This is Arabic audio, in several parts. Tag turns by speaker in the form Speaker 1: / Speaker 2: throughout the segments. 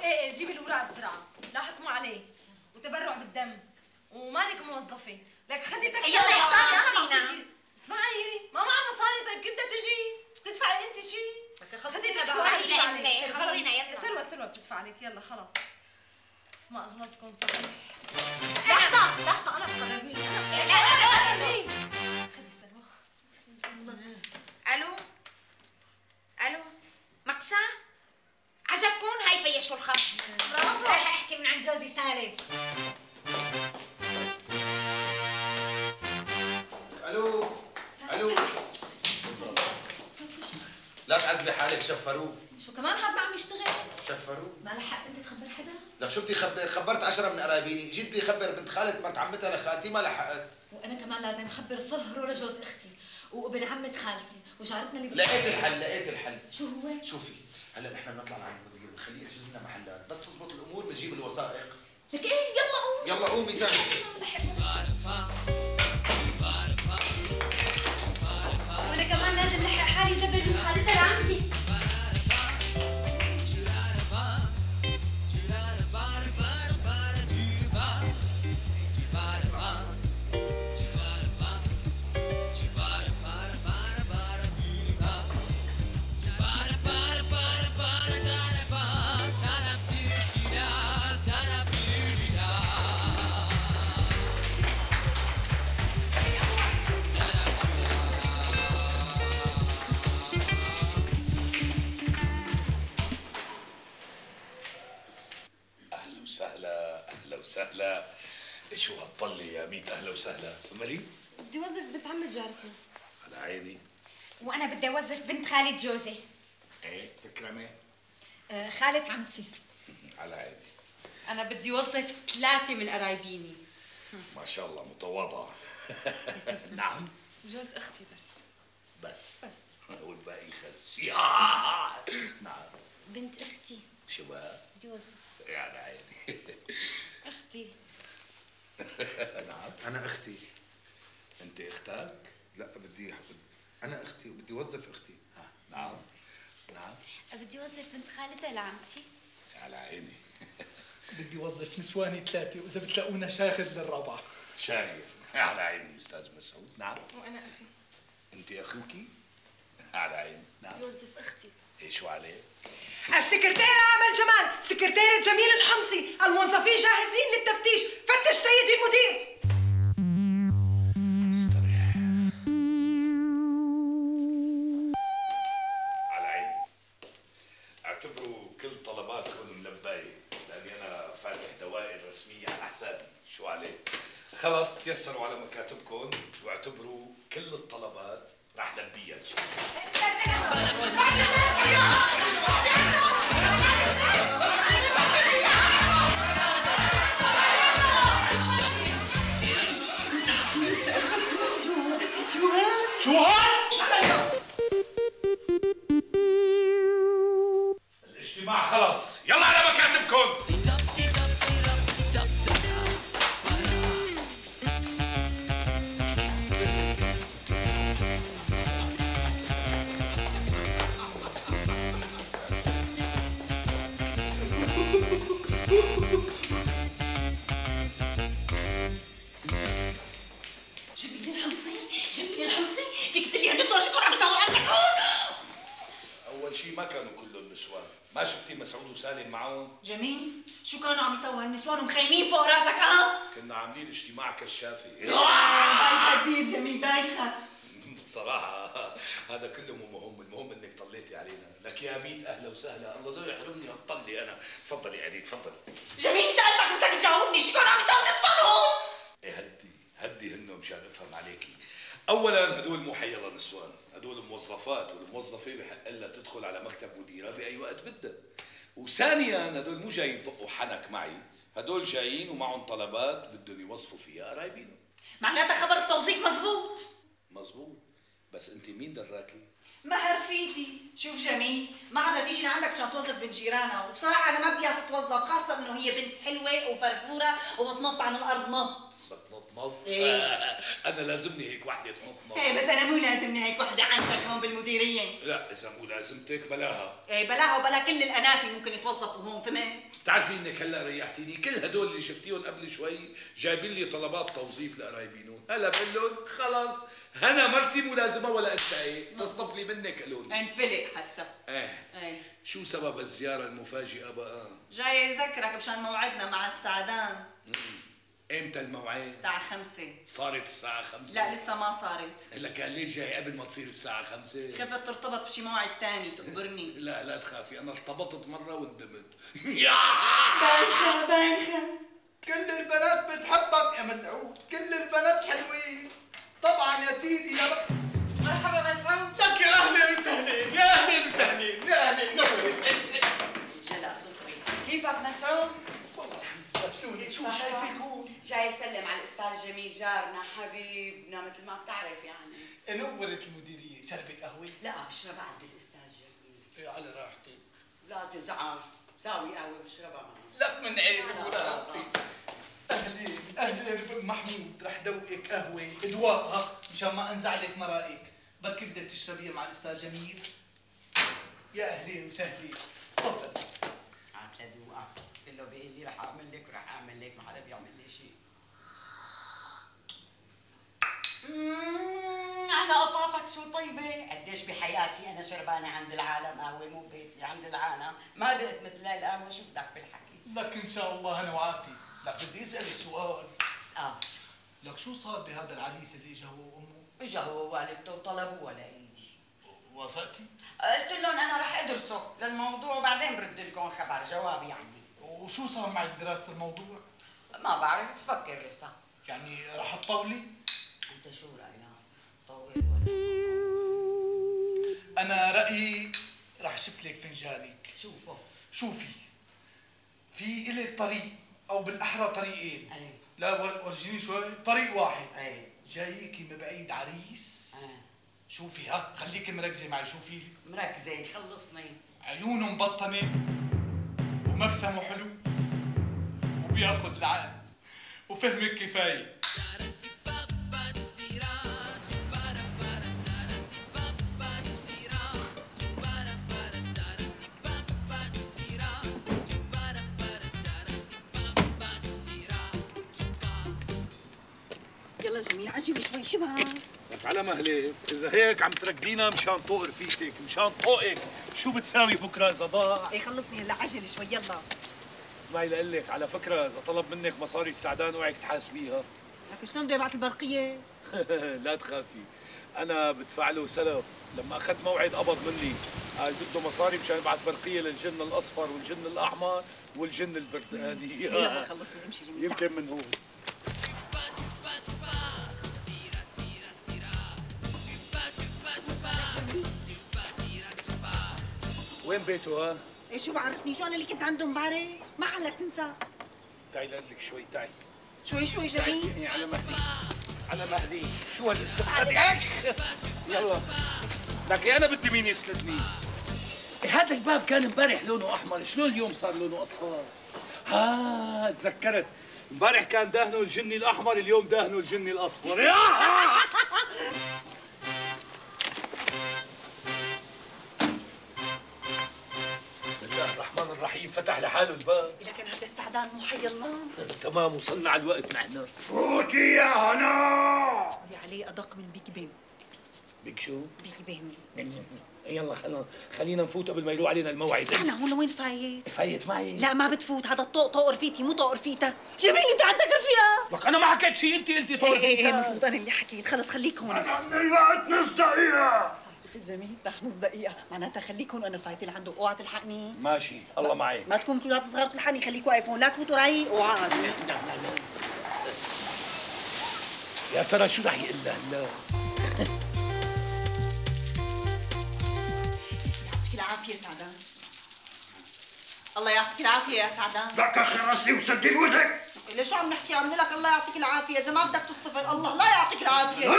Speaker 1: إيه إيه جيبي الورق بسرعة. لا حكموا عليه وتبرع بالدم. ومالك موظفة. لك خدي تاكسي
Speaker 2: يلا يا أنا.
Speaker 1: بعطيكي اسمعي. ما معها مصاري؟ طيب كيف بدها تجي؟ تدفعي انت شيء
Speaker 2: خلصينا
Speaker 1: تاكسي
Speaker 2: بقى.
Speaker 1: وأنا بدفع
Speaker 2: خلينا
Speaker 1: عليك.
Speaker 2: أنت،
Speaker 1: خلص.
Speaker 2: خلصينا يلا.
Speaker 1: سلوى سلوى بتدفع عليك يلا خلاص. ما اخلصكم صحيح لحظة لحظة أنا بقررني
Speaker 2: لا لا لا
Speaker 1: خدي سلوى
Speaker 2: ألو ألو مقسى فيشوا الخط؟
Speaker 1: برافو.
Speaker 2: رايحه أحكي من عند جوزي سالم.
Speaker 3: ألو. ألو. لا تعذبي حالك شفروه
Speaker 2: شو كمان ما عم يشتغل؟
Speaker 3: شفروه
Speaker 2: ما لحقت أنت تخبر حدا؟
Speaker 3: لك شو بدي خبر؟ خبرت عشرة من قرايبيني. جيت بدي خبر بنت خالة مرت عمتها لخالتي ما لحقت.
Speaker 2: وأنا كمان لازم أخبر صهره لجوز أختي وابن عمة خالتي وجارتنا اللي
Speaker 3: لقيت الحل لقيت الحل.
Speaker 2: شو هو؟
Speaker 3: شوفي هلا نحن بنطلع لعند بنخليه يحجز لنا محلات بس تزبط الأمور بنجيب الوثائق.
Speaker 2: لك إيه يلا قوم.
Speaker 3: يلا قومي تاني.
Speaker 4: شو هتطلي يا ميت؟ أهلا وسهلا. مريم
Speaker 1: بدي وظف بنت عمة جارتنا.
Speaker 4: على عيني.
Speaker 2: وأنا بدي أوظف بنت خالة جوزي.
Speaker 4: إيه تكرمي
Speaker 2: آه، خالة عمتي.
Speaker 4: على عيني.
Speaker 5: أنا بدي وظف ثلاثة من قرايبيني.
Speaker 4: ما شاء الله متواضعة. نعم.
Speaker 1: جوز أختي بس.
Speaker 4: بس.
Speaker 1: بس.
Speaker 4: والباقي خس نعم.
Speaker 1: بنت أختي.
Speaker 4: شو بقى؟
Speaker 1: بدي وظف
Speaker 4: يا على عيني.
Speaker 1: أختي.
Speaker 4: نعم.
Speaker 3: أنا أختي.
Speaker 4: أنت أختك؟
Speaker 3: لا بدي أنا أختي وبدي أوظف أختي.
Speaker 4: ها، نعم. نعم.
Speaker 1: بدي وظف بنت خالتها لعمتي
Speaker 4: على عيني.
Speaker 6: بدي وظف نسواني ثلاثة وإذا بتلاقونا شاغل للرابعة
Speaker 4: شاغر على عيني أستاذ مسعود. نعم.
Speaker 1: وأنا أخي.
Speaker 4: أنت أخوكي؟ على عيني. نعم.
Speaker 1: بدي وظف أختي.
Speaker 4: إيش عليه
Speaker 7: السكرتيرة أمل جمال. سكرتيرة جميل الحمصي. الموظفين جاهزين للتفتيش. فتش سيدي المدير.
Speaker 4: استريح على عيني. اعتبروا كل طلباتكم ملباية لأني أنا فاتح دوائر رسمية على حسابي شو عليه؟ خلاص تيسروا على مكاتبكم واعتبروا كل الطلبات شاء الله
Speaker 6: شو هاد؟
Speaker 4: كشافي
Speaker 7: بايخة كثير جميل بايخة
Speaker 4: بصراحة هذا كله مو مهم المهم إنك طليتي علينا. لك يا ميت أهلا وسهلا. الله لا يحرمني هتطلي أنا. تفضلي عدي تفضلي.
Speaker 7: جميل سألتك وانت بتجاوبني شو كانوا عم يسووا نسوانهم؟
Speaker 4: إيه هدي هدي هنه مشان أفهم عليكي اولا هدول مو حيلا نسوان. هدول موظفات والموظفه بحق لها تدخل على مكتب مديرها بأي وقت بدها. وثانيا هدول مو جايين يطقوا حنك معي. هدول جايين ومعهم طلبات بدهم يوظفوا فيها قرايبينهم
Speaker 7: معناتها خبر التوظيف مزبوط
Speaker 4: مزبوط بس انت مين دراكي؟
Speaker 6: مهر فيتي شوف جميل ما عم تيجي لعندك مشان توظف بنت جيرانها. وبصراحة أنا ما بدي إياها تتوظف خاصة إنه هي بنت حلوة وفرفورة وبتنط عن الأرض نط.
Speaker 4: بتنط نط
Speaker 6: إيه.
Speaker 4: أنا لازمني هيك وحدة تنط نط
Speaker 6: إيه بس أنا مو لازمني هيك وحدة عندك هون بالمديرية.
Speaker 4: لا إذا مو لازمتك بلاها.
Speaker 6: إيه بلاها وبلا كل الأناتي ممكن يتوظفوا هون فهمت
Speaker 4: بتعرفي إنك هلأ ريحتيني. كل هدول اللي شفتيهم قبل شوي جايبين لي طلبات توظيف لقرايبينهم هلأ بقول لهم خلص أنا مرتي مو لازمه ولا أنت إيه تصطف لي منك قالوا
Speaker 6: انفلق حتى.
Speaker 4: إيه.
Speaker 6: إيه.
Speaker 4: شو سبب الزيارة المفاجئة بقى؟
Speaker 6: جاي أذكرك مشان موعدنا مع السعدان.
Speaker 4: إمتى الموعد؟
Speaker 6: الساعة خمسة.
Speaker 4: صارت الساعة خمسة.
Speaker 6: لا لسه ما صارت.
Speaker 4: لك قال ليش جاي قبل ما تصير الساعة خمسة؟
Speaker 6: خفت ترتبط بشي موعد تاني؟ تخبرني.
Speaker 4: لا لا تخافي أنا ارتبطت مرة وندمت.
Speaker 6: بايخة بايخة.
Speaker 8: كل البنات بتحبك يا مسعود كل البنات حلوين. طبعا يا سيدي يا رب.
Speaker 9: مرحبا مسعود.
Speaker 8: لك يا أهلا وسهلا يا أهلا وسهلا يا أهلا نورت
Speaker 9: جلا دغري كيفك مسعود؟
Speaker 8: شو شو شايفكم
Speaker 9: جاي اسلم على الأستاذ جميل جارنا حبيبنا مثل ما بتعرف يعني.
Speaker 8: نورت المديرية شربك قهوة؟
Speaker 9: لا بشربها عند الأستاذ جميل.
Speaker 8: إيه، على راحتي.
Speaker 9: لا تزعل. ساوي قهوة بشربها. معه
Speaker 8: لك من عيني وراسي اهلين اهلين محمود رح دوقك قهوة إدواقها مشان ما انزعلك مرائك. بركي بدك تشربيها مع الأستاذ جميل؟ يا أهلين وسهلين. تفضل
Speaker 9: هات لدوقها قل له بيقول لي رح اعمل لك ورح اعمل لك ما حدا بيعمل لي شيء على قطعتك شو طيبة؟ قديش بحياتي أنا شربانة عند العالم قهوة مو بيتي عند العالم. ما دقت مثل هاي القهوة شو بدك بالحكي؟
Speaker 8: لك إن شاء الله أنا وعافي لك بدي أسألك سؤال.
Speaker 9: اسأل
Speaker 8: لك شو صار بهذا العريس اللي اجى هو وأمه؟
Speaker 9: إجا هو والدته وطلبوه لإيدي
Speaker 8: وافقتي
Speaker 9: قلت لهم أنا رح أدرسه للموضوع وبعدين برد لكم خبر جواب يعني.
Speaker 8: وشو صار معك دراسة الموضوع؟
Speaker 9: ما بعرف بفكر لسه.
Speaker 8: يعني رح تطولي؟
Speaker 9: أنت شو رأيك؟ طول ولا
Speaker 8: أنا رأيي رح شفت لك فنجانك
Speaker 9: شوفه.
Speaker 8: شوفي. في إلك طريق أو بالأحرى طريقين. لا ور- ورجيني شوي. طريق واحد.
Speaker 9: أي.
Speaker 8: جايكي من بعيد عريس.
Speaker 9: أي.
Speaker 8: شوفي ها خليكي مركزة معي. شوفي. لي
Speaker 9: مركزة خلصني.
Speaker 8: عيونه مبطنة. ومبسمه حلو. وبياخذ العقل وفهمك كفاية.
Speaker 6: يلا جميل عجلي شوي شبها
Speaker 4: لك على مهلك إذا هيك عم تركضينا مشان طوق رفيقتك مشان طوقك شو بتساوي بكرة إذا ضاع؟
Speaker 6: إيه خلصني هلا عجلي شوي يلا.
Speaker 4: اسمعي لقلك على فكرة إذا طلب منك مصاري السعدان اوعك تحاسبيها
Speaker 6: لك شلون بدي أبعث البرقية؟
Speaker 4: لا تخافي أنا بدفع له سلف. لما اخذت موعد قبض مني قال بده مصاري مشان يبعث برقية للجن الأصفر والجن الأحمر والجن البرتقالي
Speaker 6: يلا خلصني امشي جميل.
Speaker 4: يمكن من هون. وين بيته ها؟
Speaker 6: إيه شو بعرفني؟ شو أنا اللي كنت عنده امبارح ما حلك تنسى.
Speaker 4: تعي لك شوي تعي.
Speaker 6: شوي شوي جميل.
Speaker 4: تعي على مهلي على مهلي شو هالاستفادة؟ اخ يلا. لك أنا بدي مين يسندني؟ هذا الباب كان امبارح لونه أحمر. شلون اليوم صار لونه أصفر؟ ها تذكرت. امبارح كان دهنه الجني الأحمر اليوم دهنه الجني الأصفر. فتح لحاله الباب.
Speaker 6: لكن هذا السعدان مو حي الله.
Speaker 4: تمام وصلنا على الوقت نحن
Speaker 3: فوتي يا هنا!
Speaker 6: اللي عليه أدق من Big Ben
Speaker 4: Big شو؟
Speaker 6: Big Ben
Speaker 4: يلا خلينا خلينا نفوت قبل ما يروح علينا الموعد.
Speaker 6: أنا هون وين فايت؟
Speaker 4: فايت معي.
Speaker 6: لا ما بتفوت. هذا الطوق طوق رفيقتي مو طوق رفيقتك جميل أنت عندك رفيقة.
Speaker 4: لك أنا ما حكيت شيء أنت قلتي طوق
Speaker 6: إيه إيه مزبوط أنا اللي حكيت. خلص خليك هون.
Speaker 3: من الوقت نص دقيقة
Speaker 6: ست جميل. رح نص دقيقة معناتها خليك هون أنا فايتة لعنده اوعى تلحقني.
Speaker 4: ماشي. الله معي
Speaker 6: ما تكون كل صغار تلحقني. خليك واقف هون لا تفوت وراي اوعى
Speaker 4: يا ترى شو رح يقول لها هلا؟
Speaker 6: يعطيك العافية سعدان. الله يعطيك العافية يا سعدان.
Speaker 3: لك أخي راسي وسدي بوزك
Speaker 6: ليش شو عم نحكي؟ عم لك الله يعطيك العافية. إذا ما بدك تصطفل الله لا يعطيك العافية.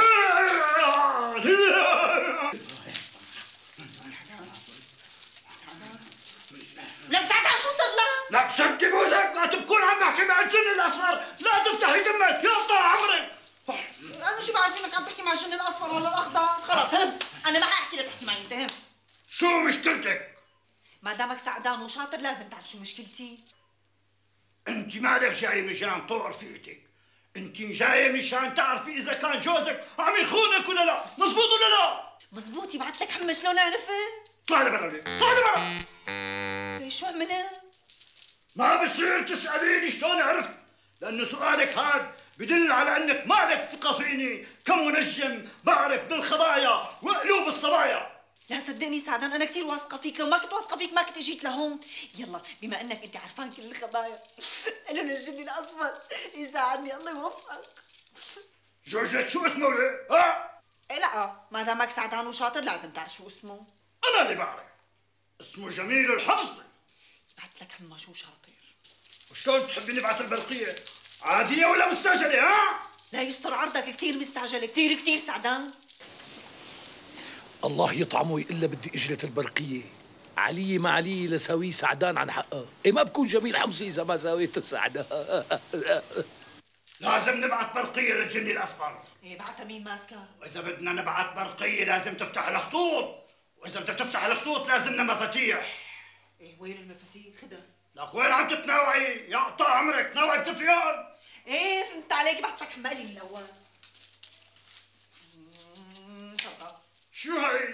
Speaker 10: لا تسدي بوزك لا تبكون عم بحكي مع الجن الأصفر. لا تفتحي دمك يا عمرك
Speaker 6: أنا شو بعرف إنك عم تحكي مع الجن الأصفر ولا الأخضر؟ خلص هم. أنا ما حأحكي لتحكي معي أنت هم.
Speaker 10: شو مشكلتك؟
Speaker 6: ما دامك سعدان وشاطر لازم تعرف شو مشكلتي.
Speaker 10: أنت مالك جاي مشان تعرفيتك أنت جاية مشان تعرفي إذا كان جوزك عم يخونك ولا لا. مزبوط ولا لا؟
Speaker 6: مزبوط يبعت لك حمى شلون عرفت
Speaker 10: طلع برا ليه طلع برا
Speaker 6: إيه، شو عملت
Speaker 10: ما بصير تسأليني شلون عرفت؟ لأنه سؤالك هذا بدل على أنك مالك ثقة فيني كمنجم بعرف بالخبايا وقلوب الصبايا.
Speaker 6: لا صدقني سعدان أنا كثير واثقة فيك. لو ما كنت واثقة فيك ما كنت اجيت لهون. يلا بما أنك أنت عرفان كل الخبايا قالوا للجن الأصفر. يساعدني الله يوفقك.
Speaker 10: جوزك شو اسمه؟ ها؟
Speaker 6: إيه لا ما دامك سعدان وشاطر لازم تعرف شو اسمه.
Speaker 10: أنا اللي بعرف. اسمه جميل الحمصي
Speaker 6: بعت لك حما شو شاطر
Speaker 10: وشلون تحبي نبعث البرقية؟ عادية ولا مستعجلة ها؟
Speaker 6: لا يستر عرضك كثير مستعجل كثير كثير سعدان.
Speaker 4: الله يطعمه إلا بدي إجرة البرقية علي ما علي لساويه سعدان عن حقه. إيه ما بكون جميل حمصي إذا ما ساويته سعدان.
Speaker 10: لازم نبعث برقية للجن الأصفر.
Speaker 6: إيه بعتها مين ماسكة؟
Speaker 10: وإذا بدنا نبعث برقية لازم تفتح الخطوط وإذا بدك تفتح الخطوط لازمنا مفاتيح.
Speaker 6: إيه وين المفاتيح؟ خدها.
Speaker 10: لك وين عم تتناوعي؟ يا قطاع عمرك تناوعي بتفيان.
Speaker 6: إيه فهمت عليك بعت لك حمالي من الأول.
Speaker 10: شو هي؟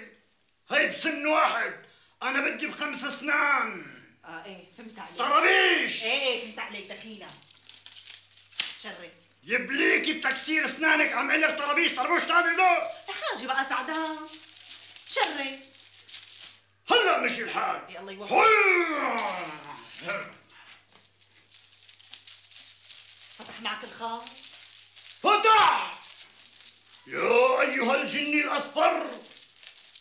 Speaker 10: هي بسن واحد. أنا بدي بخمس أسنان.
Speaker 6: آه إيه فهمت عليك.
Speaker 10: طرابيش
Speaker 6: إيه إيه فهمت عليك دخيلة. شرف.
Speaker 10: يبليكي بتكسير أسنانك عم قلك طرابيش طربوش تاني له.
Speaker 6: حاجة بقى سعدان شرف.
Speaker 10: هلا مشي الحال؟
Speaker 6: الله يوفقك. فتح معك الخاص.
Speaker 10: فتح! يا أيها الجن الأصفر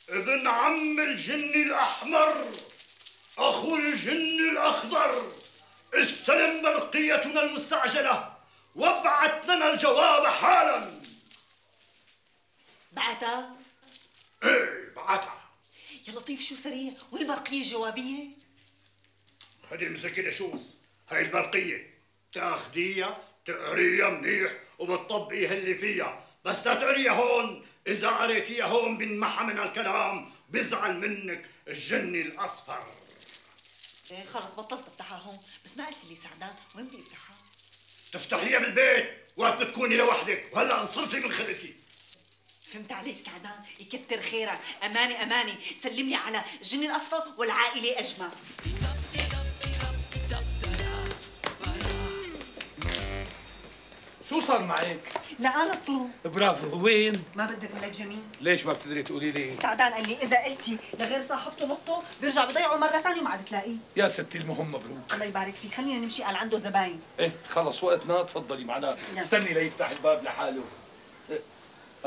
Speaker 10: ابن عم الجن الأحمر أخو الجن الأخضر استلم برقيتنا المستعجلة وابعث لنا الجواب حالا.
Speaker 6: بعتها
Speaker 10: إيه بعتها
Speaker 6: يا لطيف شو سريع؟ والبرقية جوابية
Speaker 10: خدي امسكي لشوف هاي البرقية تاخديها تقريها منيح وبتطبقيها اللي فيها. بس لا تقريها هون. إذا قريتيها هون بنمحى من الكلام بزعل منك الجن الأصفر.
Speaker 6: إيه خلص بطلت أفتحها هون. بس ما قلت لي سعدان وين بدي أفتحها؟
Speaker 10: تفتحيها بالبيت. وقت بتكوني لوحدك. وهلأ انصرفي من خلقتي.
Speaker 6: فهمت عليك سعدان؟ يكتر خيرك. أماني أماني. سلم لي على الجن الأصفر والعائلة اجمع
Speaker 4: شو صار معك؟
Speaker 6: لا أنا اطلب
Speaker 4: برافو. وين؟
Speaker 6: ما بدك لك جميل.
Speaker 4: ليش ما بتقدري تقولي لي؟
Speaker 6: سعدان قال لي إذا قلتي لغير صاحبته نطه بيرجع بضيعه مرة ثانية وما عاد تلاقيه.
Speaker 4: يا ستي المهم مبروك.
Speaker 6: الله يبارك فيك. خلينا نمشي قال عنده زباين.
Speaker 4: إيه خلص وقتنا تفضلي معنا.
Speaker 6: نعم.
Speaker 4: استني ليفتح الباب لحاله.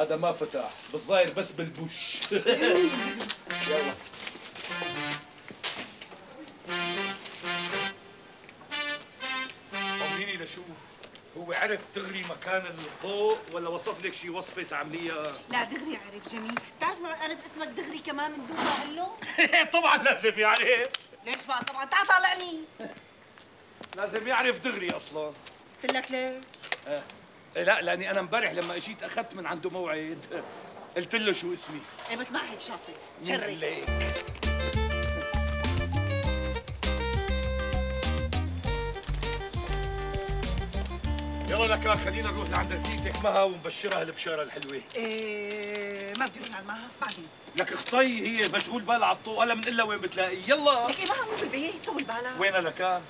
Speaker 4: هذا ما فتح بالظاهر بس بالبوش. يلا. طمنيني لشوف. هو عرف دغري مكان الضوء ولا وصف لك شي وصفة تعمليها؟
Speaker 6: لا دغري عرف جميل. بتعرف انه عرف اسمك دغري كمان من دون ما أقول له؟
Speaker 4: طبعا لازم يعرف
Speaker 6: ليش بقى طبعا؟ تعال طالعني.
Speaker 4: لازم يعرف دغري أصلا.
Speaker 6: قلت لك ليش؟
Speaker 4: آه. إيه لا لأني أنا امبارح لما أجيت أخذت من عنده موعد. قلت له شو اسمي.
Speaker 6: إيه بس ما هيك شاطر.
Speaker 4: عليك؟ يلا لك خلينا نروح لعند رفيقتك مها ونبشرها البشارة الحلوة.
Speaker 6: إيه ما بدي أروح على المعهد بعدين.
Speaker 4: لك أختي هي مشغول بالها على الطوق هلا من إلا وين بتلاقي. يلا.
Speaker 6: لك إيه ما مو بالبيت طول بالك
Speaker 4: وين لك؟
Speaker 6: آه،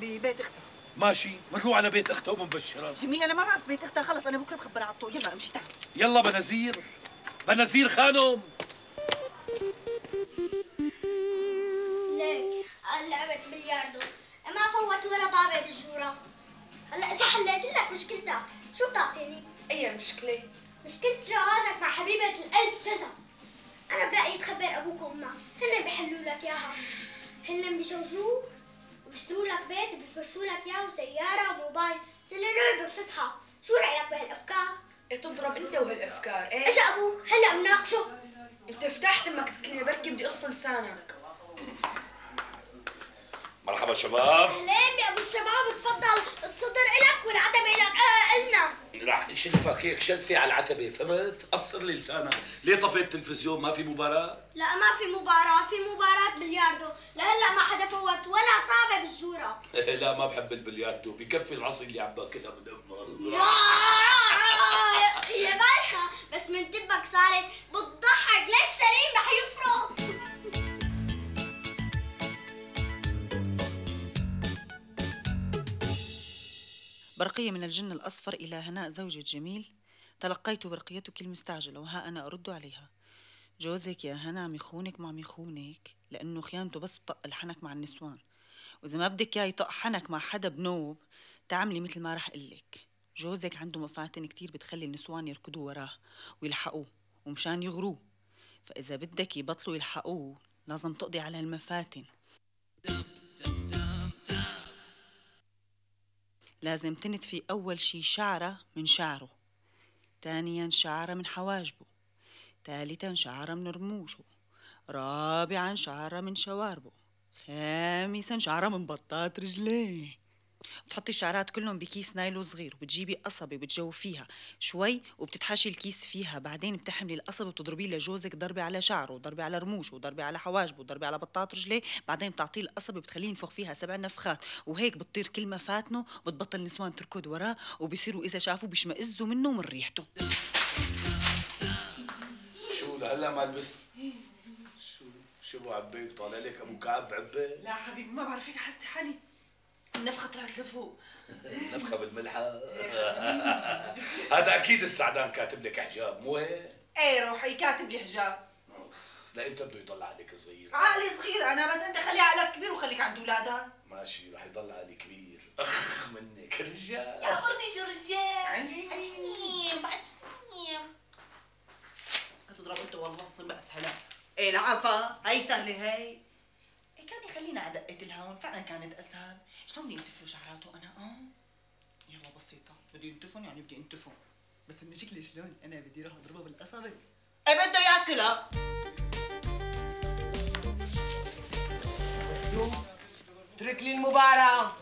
Speaker 6: ببيت اختها.
Speaker 4: ماشي بنروح على بيت اختها وبنبشرها
Speaker 6: جميل أنا ما بعرف بيت أختها خلص أنا بكرة بخبرها على الطوق يلا امشي تعال
Speaker 4: يلا بنزير بنزير خانم.
Speaker 11: ليك لعبة بلياردو. ما فوت ولا طابة بالجورة. هلأ إذا حليت لك مشكلتك شو بتعطيني؟
Speaker 1: اي مشكله
Speaker 11: مشكلة جوازك مع حبيبة القلب جزا. أنا برأيي تخبر أبوك وأمك هن بيحلوا لك إياها. هن بيجوزوك وبيشتروا لك بيت وبيفرشوا لك إياه وسيارة وموبايل. cellular بالفسحة شو رأيك بهالأفكار؟
Speaker 1: إيه تضرب أنت وهالأفكار إيه؟
Speaker 11: إجا أبوك؟ هلأ مناقشه.
Speaker 1: أنت فتحت أمك بكلمه بركي بدي اقص لسانك.
Speaker 4: مرحبا شباب.
Speaker 11: أهلين يا أبو الشباب تفضل. الصدر إلك النا
Speaker 4: راح نشلفك هيك شلفي على العتبة فهمت؟ قصر لي لسانك. ليه طفيت التلفزيون؟ ما في مباراة؟
Speaker 11: لا ما في مباراة في مباراة بلياردو. لهلأ ما حدا فوت ولا طابة بالجورة.
Speaker 4: لا ما بحب البلياردو. بكفي العصي اللي عم باكلها مدمر.
Speaker 11: يا بايخة بس من تبك صارت بتضحك ليك سليم رح يفرط.
Speaker 6: برقية من الجن الأصفر إلى هناء زوجة جميل. تلقيت برقيتك المستعجلة وها أنا أرد عليها. جوزك يا هنا عم يخونك ما عم يخونك لأنه خيانته بس بطق الحنك مع النسوان. وإذا ما بدك إياه يطق حنك مع حدا بنوب تعملي مثل ما رح قلك جوزك عنده مفاتن كتير بتخلي النسوان يركضوا وراه ويلحقوه ومشان يغروه. فإذا بدك يبطلوا يلحقوه لازم تقضي على المفاتن. لازم تنتفي أول شي شعرة من شعره تانيا شعرة من حواجبه ثالثا شعرة من رموشه رابعا شعرة من شواربه خامسا شعرة من بطات رجليه. بتحطي الشعرات كلهم بكيس نايلو صغير وبتجيبي قصبة بتجوفيها شوي وبتتحاشي الكيس فيها بعدين بتحملي القصبة وبتضربيه لجوزك ضربة على شعره وضربة على رموشه وضربة على حواجبه وضربة على بطاط رجليه بعدين بتعطيه القصبة بتخليه ينفخ فيها سبع نفخات وهيك بتطير كل ما فاتنة وبتبطل النسوان تركض وراه وبيصيروا إذا شافوه بيشمئزوا منه ومن ريحته.
Speaker 4: شو لهلا ما لبست؟ شو شو ابو عبيب طالع لك أبو كعب عبي
Speaker 6: لا حبيبي ما بعرف هيك حاسة حالي. النفخة طلعت لفوق.
Speaker 4: نفخه بالملحة. هذا أكيد السعدان كاتب لك حجاب مو هيك؟
Speaker 6: إيه روحي كاتب لي حجاب.
Speaker 4: لامتى بده يضل عليك صغير؟
Speaker 6: عقلي صغير أنا بس أنت خلي عقلك كبير وخليك عند أولادك.
Speaker 4: ماشي رح يضل عادي كبير. أخ منك رجال.
Speaker 6: يا أمي شو رجال؟ عجيب عجيب هتضرب أنت والنص بأس هلا إيه العفا هي سهلة هي كان يخلينا على دقة الهون فعلا كانت أسهل. شلون بدي ينتفلوا شعراته أنا؟ آه. يلا بسيطة. بدي ينتفن يعني بدي انتفن بس المشكلة شلون أنا بدي أروح اضربها بالقصبة. إيه بده ياكلها.
Speaker 12: اترك لي المباراة.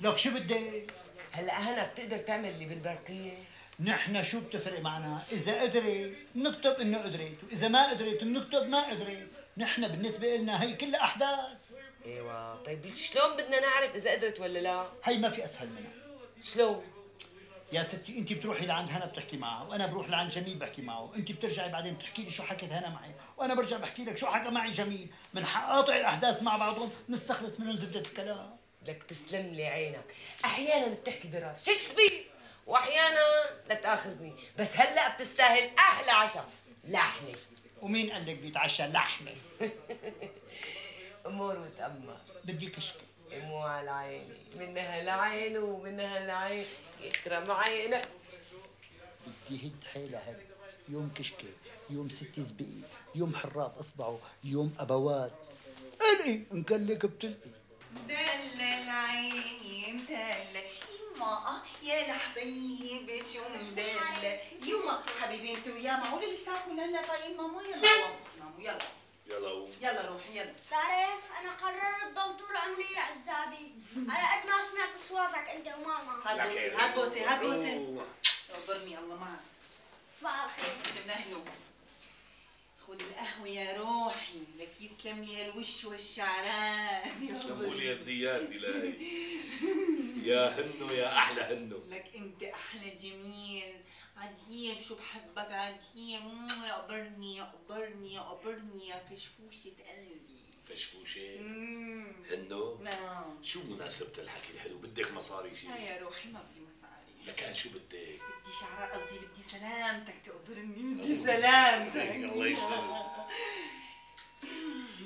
Speaker 13: لك شو بدك؟
Speaker 12: هلأ هنا بتقدر تعمل اللي بالبرقية.
Speaker 13: نحن شو بتفرق معنا؟ إذا قدرت بنكتب إنه قدرت، وإذا ما قدرت بنكتب ما قدرت، نحن بالنسبة لنا هي كلها أحداث،
Speaker 12: إيوه. طيب شلون بدنا نعرف إذا قدرت ولا لا؟
Speaker 13: هي ما في أسهل منها،
Speaker 12: شلون؟
Speaker 13: يا ستي أنت بتروحي لعند هنا بتحكي معها، وأنا بروح لعند جميل بحكي معه، أنت بترجعي بعدين بتحكي لي شو حكت هنا معي، وأنا برجع بحكي لك شو حكى معي جميل، من قاطع الأحداث مع بعضهم نستخلص منهم زبدة الكلام.
Speaker 12: لك تسلم لي عينك. أحيانا بتحكي دراج شكسبير واحيانا لا تأخذني. بس هلأ بتستاهل أحلى عشاء. لحمه
Speaker 13: ومين قال لك بيتعشى لحمة؟
Speaker 12: أمور وتأمر.
Speaker 13: بدي كشكة.
Speaker 12: مو على عيني. منها لعين ومنها لعين يكرم عينك.
Speaker 13: بدي هد حيلها هد يوم كشكة يوم ست زبقي يوم حراب أصبعه يوم أبوات. القي إن كان لك بتلقي
Speaker 6: مدلل عيني مدلل يما يا لحبيبي شو مدلل يما حبيبي أنتوا وياه معقول لساتكم هلا فايقين ماما. يلا ماما يلا.
Speaker 4: يلا. قوم
Speaker 6: يلا روحي يلا.
Speaker 11: تعرف أنا قررت ضل طول عمري يا عزابي. على قد ما سمعت أصواتك أنت وماما.
Speaker 6: هات بوسه هات بوسه هات بوسه الله معك
Speaker 11: صباح الخير.
Speaker 6: تنهلوا خذ القهوة يا روحي لك يسلم لي هالوش والشعرات
Speaker 4: سلموا لي يديات إلهي. يا هنو يا أحلى هنو.
Speaker 6: لك أنت أحلى جميل. عجيب شو بحبك؟ عجيب. قبرني يا قبرني قبرني يا فشفوشة قلبي.
Speaker 4: فشفوشة.
Speaker 6: مم.
Speaker 4: هنو؟
Speaker 6: نعم.
Speaker 4: شو مناسبة الحكي الحلو؟ بدك مصاري
Speaker 6: لا
Speaker 4: شيء
Speaker 6: يا روحي ما بدي مصاري.
Speaker 4: لكان شو بدك
Speaker 6: بدي شعراء قصدي بدي سلامتك تقبرني بدي سلامتك.
Speaker 4: الله يسلمك.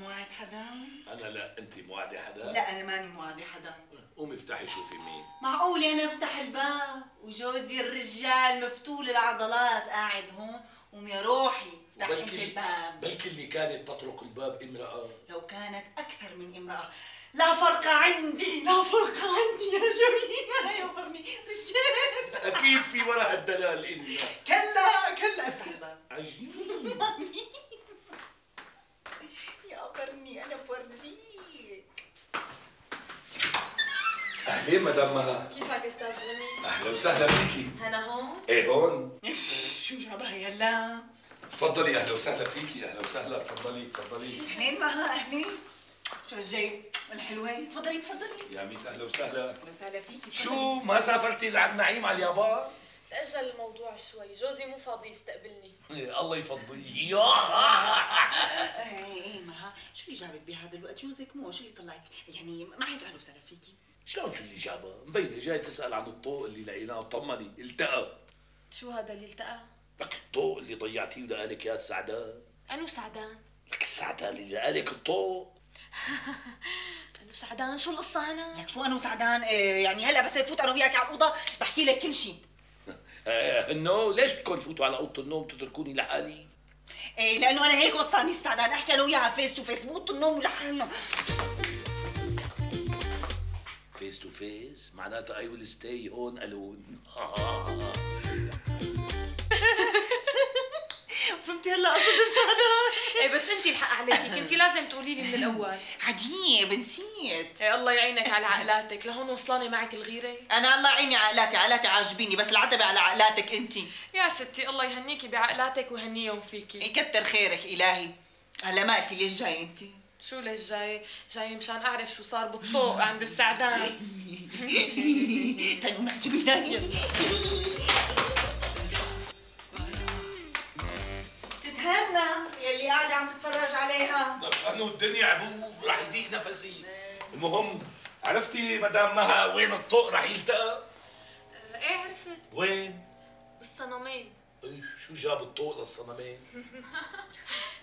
Speaker 6: موعد حدا؟
Speaker 4: أنا لا أنت موعدة حدا؟
Speaker 6: لا أنا ماني موعدة حدا.
Speaker 4: قومي افتحي شوفي مين.
Speaker 6: معقول أنا أفتح الباب وجوزي الرجال مفتول العضلات قاعد هون قوم يا روحي افتح أنت
Speaker 4: بلكي
Speaker 6: الباب.
Speaker 4: بلكي اللي كانت تطرق الباب امرأة.
Speaker 6: لو كانت أكثر من امرأة. لا فرق عندي لا فرق عندي يا جميلة يا برني رجال
Speaker 4: أكيد في وراء الدلال إن
Speaker 6: كلا كلا أفتح الباب.
Speaker 4: عجيب.
Speaker 6: يا برني أنا بورجيك
Speaker 4: أهلين مدام مها.
Speaker 14: كيفك أستاذ جميل؟
Speaker 4: أهلا وسهلا فيكي
Speaker 14: هنا هون؟
Speaker 4: إيه هون؟
Speaker 6: شو جابها؟ هلا؟
Speaker 4: تفضلي أهلا وسهلا فيكي أهلا وسهلا تفضلي تفضلي.
Speaker 6: أهلين معها أهلين. شو جاي الحلوة تفضلي تفضلي
Speaker 4: يا ميت أهلا وسهلا.
Speaker 6: أهلا وسهلا فيكي
Speaker 4: شو ما سافرتي لعند نعيم على اليابان؟
Speaker 14: تأجل الموضوع شوي. جوزي مو فاضي يستقبلني.
Speaker 4: إيه، الله يفضيه
Speaker 6: إيه إيه معها شو اللي جابك بهذا الوقت؟ جوزك مو شو اللي طلعك؟ يعني ما هيك أهلا وسهلا فيكي.
Speaker 4: شلون شو اللي جابها؟ مبينة جاي تسأل عن الطوق اللي لقيناه. طمني التقى.
Speaker 14: شو هذا اللي التقى؟
Speaker 4: لك الطوق اللي ضيعتيه ولقالك يا السعدان
Speaker 14: أنو سعدان؟
Speaker 4: لك السعدان اللي لقالك الطوق.
Speaker 14: أنو سعدان شو القصة هنا؟
Speaker 6: لك شو أنا وسعدان إيه يعني هلا بس افوت أنا وياك على الأوضة بحكي لك كل شيء
Speaker 4: آه إنه ليش بدكم تفوتوا على أوضة النوم تتركوني لحالي؟
Speaker 6: إيه لأنه أنا هيك وصاني السعدان أحكي أنا وياها face to face بأوضة النوم ولحالنا
Speaker 4: face to face معناتها I will stay هون alone
Speaker 6: فهمتي هلا قصة السعدان
Speaker 14: إيه بس انت الحق عليكي. كنتي لازم تقولي لي من الأول.
Speaker 6: عجيب نسيت
Speaker 14: إيه الله يعينك على عقلاتك. لهون وصلاني معك الغيرة.
Speaker 6: أنا الله يعيني عقلاتي. عقلاتي عاجبيني بس العتبة على عقلاتك انت.
Speaker 14: يا ستي الله يهنيكي بعقلاتك ويهنيهم فيكي.
Speaker 6: يكتر خيرك إلهي. هلا ما قلتي ليش جاي انت؟
Speaker 14: شو ليش جاي؟ جاي مشان أعرف شو صار بالطوق عند السعدان.
Speaker 6: كانوا معجبين تتهنى يلي قاعدة عم تتفرج عليها
Speaker 4: انه الدنيا عبو راح يضيق نفسي المهم عرفتي مدام مها وين الطوق راح يلتقى؟
Speaker 14: إيه عرفت
Speaker 4: وين؟
Speaker 14: بالصنمين
Speaker 4: إيه، شو جاب الطوق للصنمين؟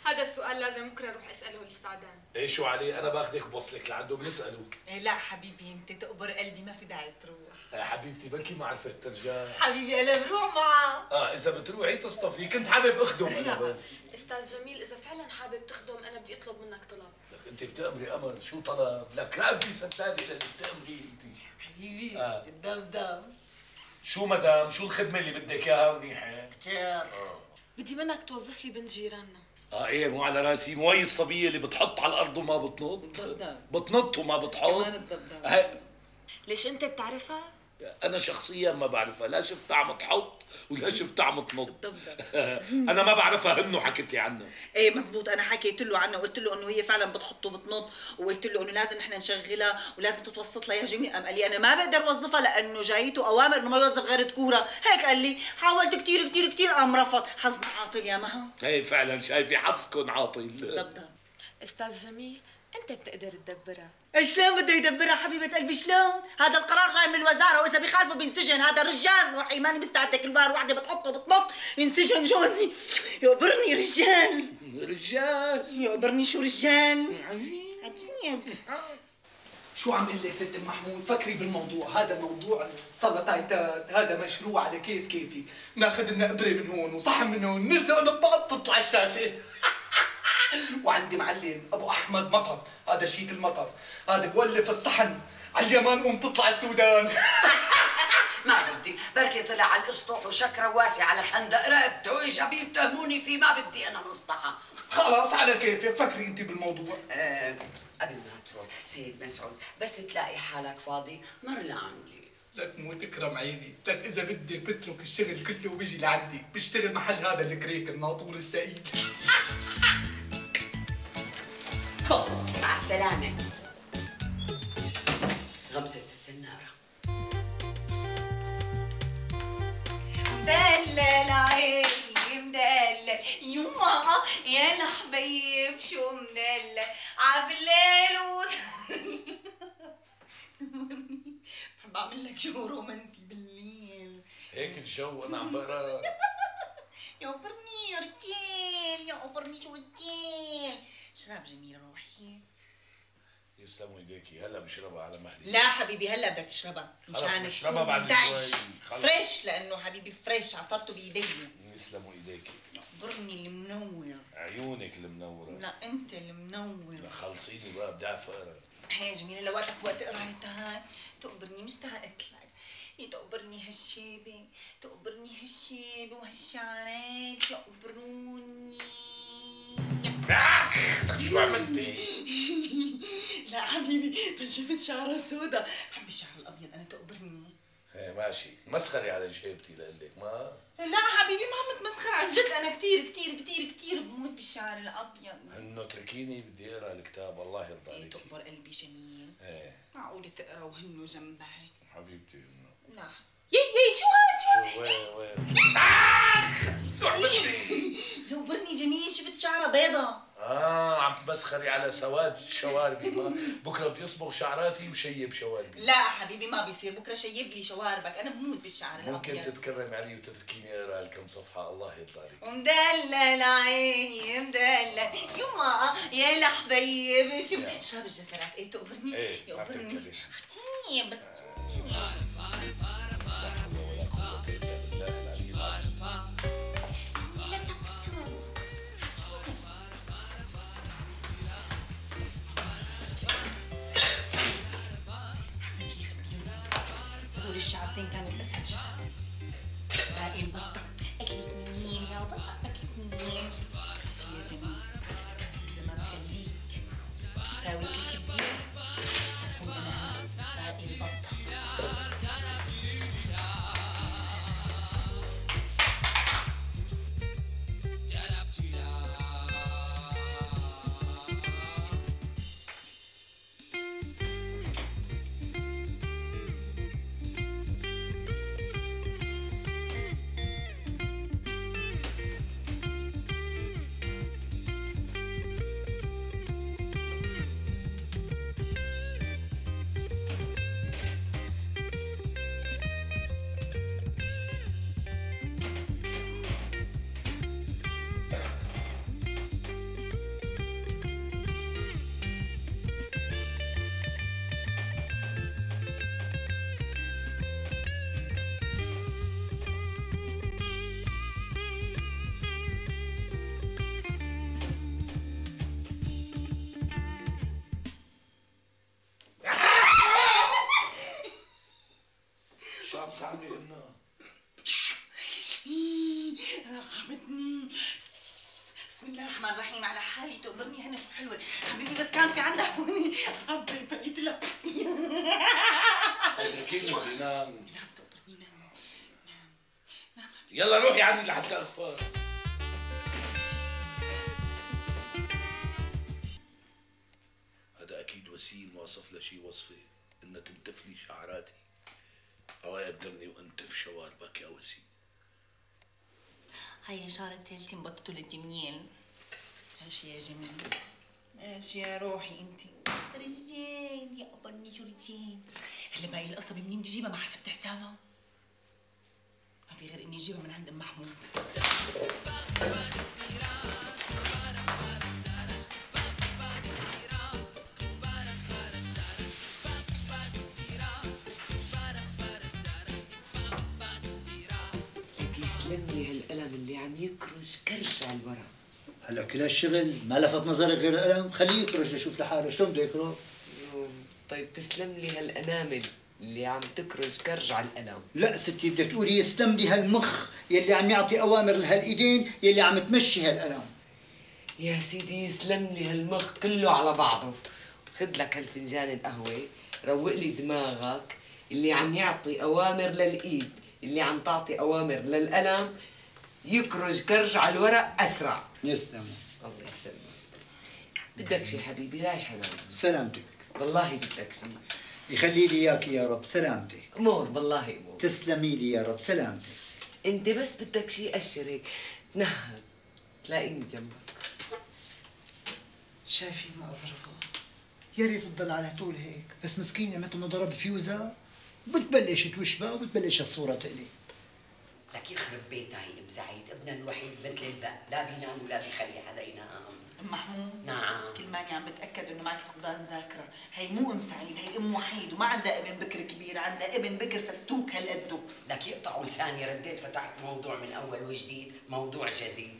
Speaker 14: هذا السؤال لازم بكرة أروح أسأله للسعدان
Speaker 4: إيه شو عليه؟ أنا باخذك بوصلك لعنده بنساله
Speaker 6: إيه لا حبيبي أنت تقبر قلبي ما في داعي تروح.
Speaker 4: يا حبيبتي بلكي ما عرفت ترجع.
Speaker 6: حبيبي أنا بروح معها
Speaker 4: آه إذا بتروحي تصطفي. كنت حابب أخدم أنا
Speaker 14: أستاذ جميل إذا فعلا حابب تخدم أنا بدي أطلب منك طلب.
Speaker 4: لك أنت بتأمري أمر شو طلب؟ لك رقبتي سداني للي بتأمري أنت.
Speaker 6: حبيبي
Speaker 4: آه.
Speaker 6: الدمدم
Speaker 4: شو مدام؟ شو الخدمة اللي بدك إياها منيحة؟
Speaker 6: كثير
Speaker 14: بدي منك توظف لي بنت جيراننا.
Speaker 4: آه إيه مو على راسي مو هي الصبيه اللي بتحط على الأرض وما بتنط. بتنط وما بتحط.
Speaker 14: ليش أنت بتعرفها؟
Speaker 4: أنا شخصيا ما بعرفها. لا شفتها عم تحط ولا شفتها عم تنط أنا ما بعرفها. هنو حكت لي عنها
Speaker 6: إيه مزبوط. أنا حكيت له عنها وقلت له إنه هي فعلا بتحط وبتنط وقلت له إنه لازم إحنا نشغلها ولازم تتوسط لها يا جميل قام قال لي أنا ما بقدر أوظفها لأنه جايته أوامر إنه ما يوظف غير ذكوره هيك قال لي حاولت كثير كثير كثير قام رفض. حظنا عاطل يا مها.
Speaker 4: هي فعلا شايفة حظكم عاطل.
Speaker 14: أستاذ جميل أنت بتقدر تدبرها.
Speaker 6: شلون بده يدبرها حبيبة قلبي؟ شلون؟ هذا القرار جاي من الوزارة وإذا بيخالفوا بينسجن. هذا رجال روحي ماني مستعدة كل مرة وحدة بتحط وبتنط ينسجن جوزي. يقبرني رجال.
Speaker 4: رجال.
Speaker 6: يقبرني شو رجال؟ عجيب.
Speaker 8: شو عم قل لي ست ام محمود؟ فكري بالموضوع. هذا موضوع السلطايتات هذا مشروع على كيف كيفي. ناخذ لنا ابره من هون وصحن من هون. نلزق ببعض تطلع الشاشة. وعندي معلم أبو أحمد مطر. هذا شيت المطر. هذا بولف الصحن. على اليمن قوم تطلع السودان.
Speaker 9: ما بدي. بركي طلع على الاسطح وشك رواسي على خندق. رقبته وإجا بيتهموني فيه ما بدي أنا نصطحه
Speaker 8: خلاص على كيفك. فكري أنت بالموضوع.
Speaker 9: آه قبل ما تروح. سيد مسعود بس تلاقي حالك فاضي. مر لعندي.
Speaker 8: لك مو تكرم عيني. لك إذا بدك بترك الشغل كله وبيجي لعندي. بشتغل محل هذا الكريك الناطور السعيد.
Speaker 9: مع السلامة. غمزة السنارة.
Speaker 6: مدلل عيني مدلل. يما يا الحبيب شو مدلل؟ عاف الليل و بحب أعمل لك شو رومانسي بالليل.
Speaker 4: هيك الجو أنا عم بقرأ.
Speaker 6: يا قبرني يا رجال يا قبرني شو رجال شراب جميل روحي.
Speaker 4: يسلموا إيديكي. هلا بشربها على مهلي.
Speaker 6: لا حبيبي هلا بدك تشربها. مشان
Speaker 4: بشربها بعد. شوي.
Speaker 6: فريش لأنه حبيبي فريش عصرته بايدي
Speaker 4: يسلموا إيديكي.
Speaker 6: برني المنور.
Speaker 4: عيونك المنورة.
Speaker 6: لا أنت المنور.
Speaker 4: لا خلصيني بقى بدي أعرف
Speaker 6: هي جميلة لو وقتك وقت قرايتها. تقبرني مشتاقة لك. إيه تقبرني هالشيبة. تقبرني هالشيبة وهالشعرات. يقبروني.
Speaker 4: شو عملتي؟
Speaker 6: لا حبيبي بس شفت شعرها سودا حب الشعر الأبيض أنا تقبرني
Speaker 4: إيه ماشي. مسخري على جيبتي لقلك ما؟
Speaker 6: لا حبيبي ما عم تمسخر عن جد. أنا كثير كثير كثير كثير بموت بالشعر الأبيض.
Speaker 4: إنه اتركيني بدي أقرأ الكتاب الله يرضى
Speaker 6: إيه
Speaker 4: عليك.
Speaker 6: تقبر قلبي جميل.
Speaker 4: إيه.
Speaker 6: معقولة تقرا وهنو جنبك؟
Speaker 4: حبيبتي إنه.
Speaker 6: لا. يي يي شو هاد شو
Speaker 4: وين وين؟
Speaker 6: شو عملتي؟ يخبرني جميل شفت شعرها بيضة.
Speaker 4: آه عم تمسخري على سواد شواربي. ما بكرة بدي أصبغ شعراتي وشيب شواربي.
Speaker 6: لا حبيبي ما بيصير. بكرة شيب لي شواربك. أنا بموت بالشعر.
Speaker 4: ممكن تتكرم علي وتتركيني اقرا لكم صفحة. الله يرضى
Speaker 6: مدلل عيني مدلل. يما يا لحبيب شو شاب الجزرات. إيه تقبرني؟
Speaker 4: إيه
Speaker 6: يقبرني.
Speaker 4: بتتكلم
Speaker 6: أعطيني
Speaker 4: اتركيني بدي نام يلا روحي عني لحتى اغفر هذا أكيد وسيم واصف لشي وصفة إنها تنتف لي شعراتي. أو يقدرني وأنتف شواربك يا وسيم.
Speaker 6: هاي شعر التالتي مبطته للجميل. ماشي يا جميل. ماشي يا روحي انتي. رجال يا شو رجال. هلا باقي القصة بمنين بدي اجيبها ما حسبت حسابها ما في غير إني أجيبها من عند أم محمود.
Speaker 12: يسلم لي هالقلم اللي عم يكرش كرش على الورق؟
Speaker 13: هلا كل هالشغل ما لفت نظرك غير القلم خليه يكرش ليشوف لحاله. شلون بده يكرش
Speaker 12: طيب تسلم لي هالأنامل اللي عم تكرش كرج على القلم
Speaker 13: لا ستي بدك تقولي يسلم لي هالمخ يلي عم يعطي أوامر لهالإيدين يلي عم تمشي هالقلم
Speaker 12: يا سيدي يسلم لي هالمخ كله على بعضه. خذ لك هالفنجان القهوة روق لي دماغك اللي عم يعطي أوامر للإيد اللي عم تعطي أوامر للقلم يكرج كرج على الورق أسرع.
Speaker 13: يسلم.
Speaker 12: الله يسلمك. بدك شي حبيبي رايحة نام
Speaker 13: سلامتك.
Speaker 12: والله بدك شي.
Speaker 13: يخلي لي إياك يا رب سلامتك.
Speaker 12: امور بالله امور
Speaker 13: تسلمي لي يا رب سلامتك.
Speaker 12: أنت بس بدك شي اشر هيك تنهد تلاقيني جنبك.
Speaker 13: شايفين ما أظرفها يا ريت تضل على طول هيك. بس مسكينة متى ما ضرب فيوزا. بتبلش توشبه وبتبلش الصورة تقلي.
Speaker 9: لك يخرب بيتها هي ام سعيد. ابنها الوحيد مثل البق لا بينام ولا بيخلي حدا ينام.
Speaker 6: ام محمود
Speaker 9: نعم.
Speaker 6: كل ماني عم بتأكد إنه معك فقدان ذاكرة. هي مو أم سعيد هي أم وحيد وما عندها ابن بكر كبير عندها ابن بكر فستوك هالقدو
Speaker 9: لك يقطعوا لساني رديت فتحت موضوع من أول وجديد موضوع جديد.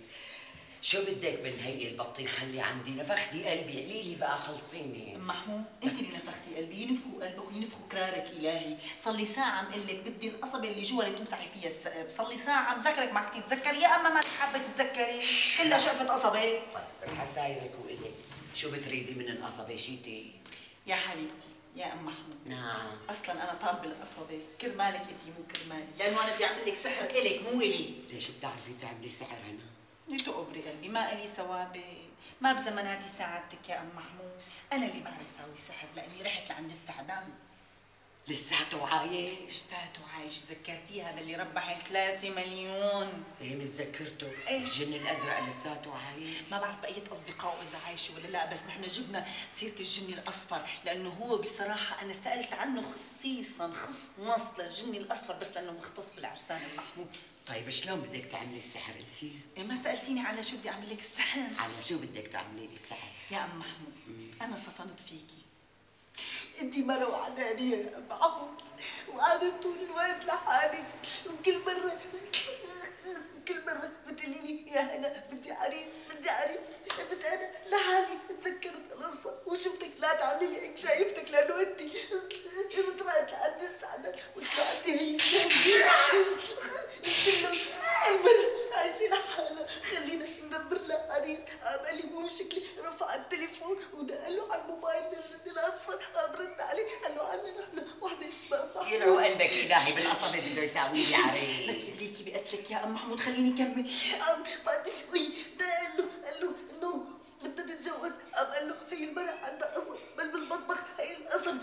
Speaker 9: شو بدك من هي البطيخه اللي عندي نفختي قلبي قلي لي بقى خلصيني.
Speaker 6: ام محمود انت اللي نفختي قلبي. ينفخوا قلبك وينفخوا كرارك إلهي. صار لي ساعة عم أقول لك بدي القصبه اللي جوا اللي بتمسحي فيها السقف. صار لي ساعة عم ذكرك معك تتذكري يا أما ما حابة تتذكري. كلها شقفة قصبة.
Speaker 9: طيب حسايرك وإلك. شو بتريدي من القصبة؟ شيتي
Speaker 6: يا حبيبتي يا أم محمود.
Speaker 9: نعم.
Speaker 6: أصلا أنا طالبه القصبة. كرمالك انت مو كرمالي لأنه أنا بدي أعمل لك سحر إلك مو إلي.
Speaker 9: ليش بتعرفي تعملي سحر هنا؟
Speaker 6: انتو قبري قلبي. ما ألي ثوابت ما بزماناتي سعادتك يا أم محمود. أنا اللي بعرف سوي سحر لأني رحت لعند السعدان.
Speaker 9: لساته عايش
Speaker 6: لساته عايش تذكرتيه هذا اللي ربح 3 مليون.
Speaker 9: إيه متذكرته
Speaker 6: إيه.
Speaker 9: الجن الأزرق لساته عايش
Speaker 6: ما بعرف بقية أصدقائه إذا عايشة ولا لا بس نحن جبنا سيرة الجن الأصفر لأنه هو بصراحة أنا سألت عنه خصيصا خص نص للجن الأصفر بس لأنه مختص بالعرسان المحمود
Speaker 9: طيب شلون بدك تعملي السحر انت؟
Speaker 6: إيه ما سألتيني على شو بدي أعمل لك السحر
Speaker 9: على شو بدك تعملي لي السحر؟
Speaker 6: يا أم محمود أنا صفنت فيكي أنت مرة وعدانية يا أم محمود وقعدت طول الوقت لحالي وكل مرة كل مرة بتقولي لي يا هنا بدي عريس بدي عريس. قلت أنا لحالي تذكرت القصة وشفتك لا تعملي لي هيك شايفتك لأنه أنت طلعت لعند السعدة وطلعت هي قلت له عايشة لحالها خلينا ندبر لها عريس. عمل لي مو مشكلة رفع التليفون ودق له على الموبايل من الأصفر. قام رد عليه قال له عنا نحن وحدة اسمها
Speaker 9: يلعو قلبك إلهي بالقصبة بده يساوي لي عريس.
Speaker 6: لك ليكي بقتلك يا أم محمود خليني كمل قام بعد شوي. ده قال له قال له إنه بدنا نتجوز. قام قال له هي المرة عندها قصب بل بالمطبخ هي القصب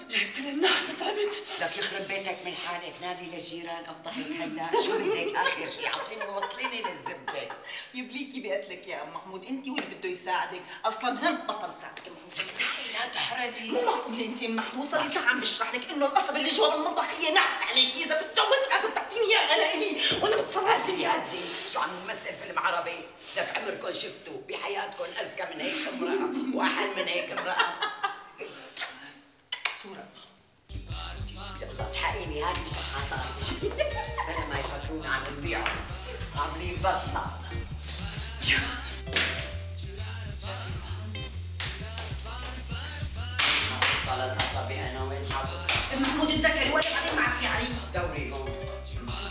Speaker 6: لها النحس تعبت
Speaker 9: لك يخرب بيتك من حالك. نادي للجيران افضحك هلا شو بدك آخر شيء أعطيني وصليني للزبدة.
Speaker 6: يبليكي بقتلك يا أم محمود. انت واللي بده يساعدك. أصلا هم بطل ساعدك. يا محمود
Speaker 9: لك تعي لا تحرمي.
Speaker 6: مو معقول انت يا محمود؟ صار لي ساعة عم بشرح لك إنه القصب اللي جوا بالمطبخ هي نحس عليكي إذا بتتجوز لازم تعطيني اياه أنا إلي. وأنا بتصرف فيها
Speaker 9: عدي شو عم نمثل فيلم عربي؟ لك عمركم شفتوا؟ بحياتكم اذكى من هيك امرأة. واحن من هيك امرأة. تحقيني هاتي شحاتات بلا ما يفكرونا عم نبيعهم عاملين بصمه طال القصبي أنا وين حاطط
Speaker 6: محمود تذكري ولا بعدين معك في عريس
Speaker 9: دوري هون.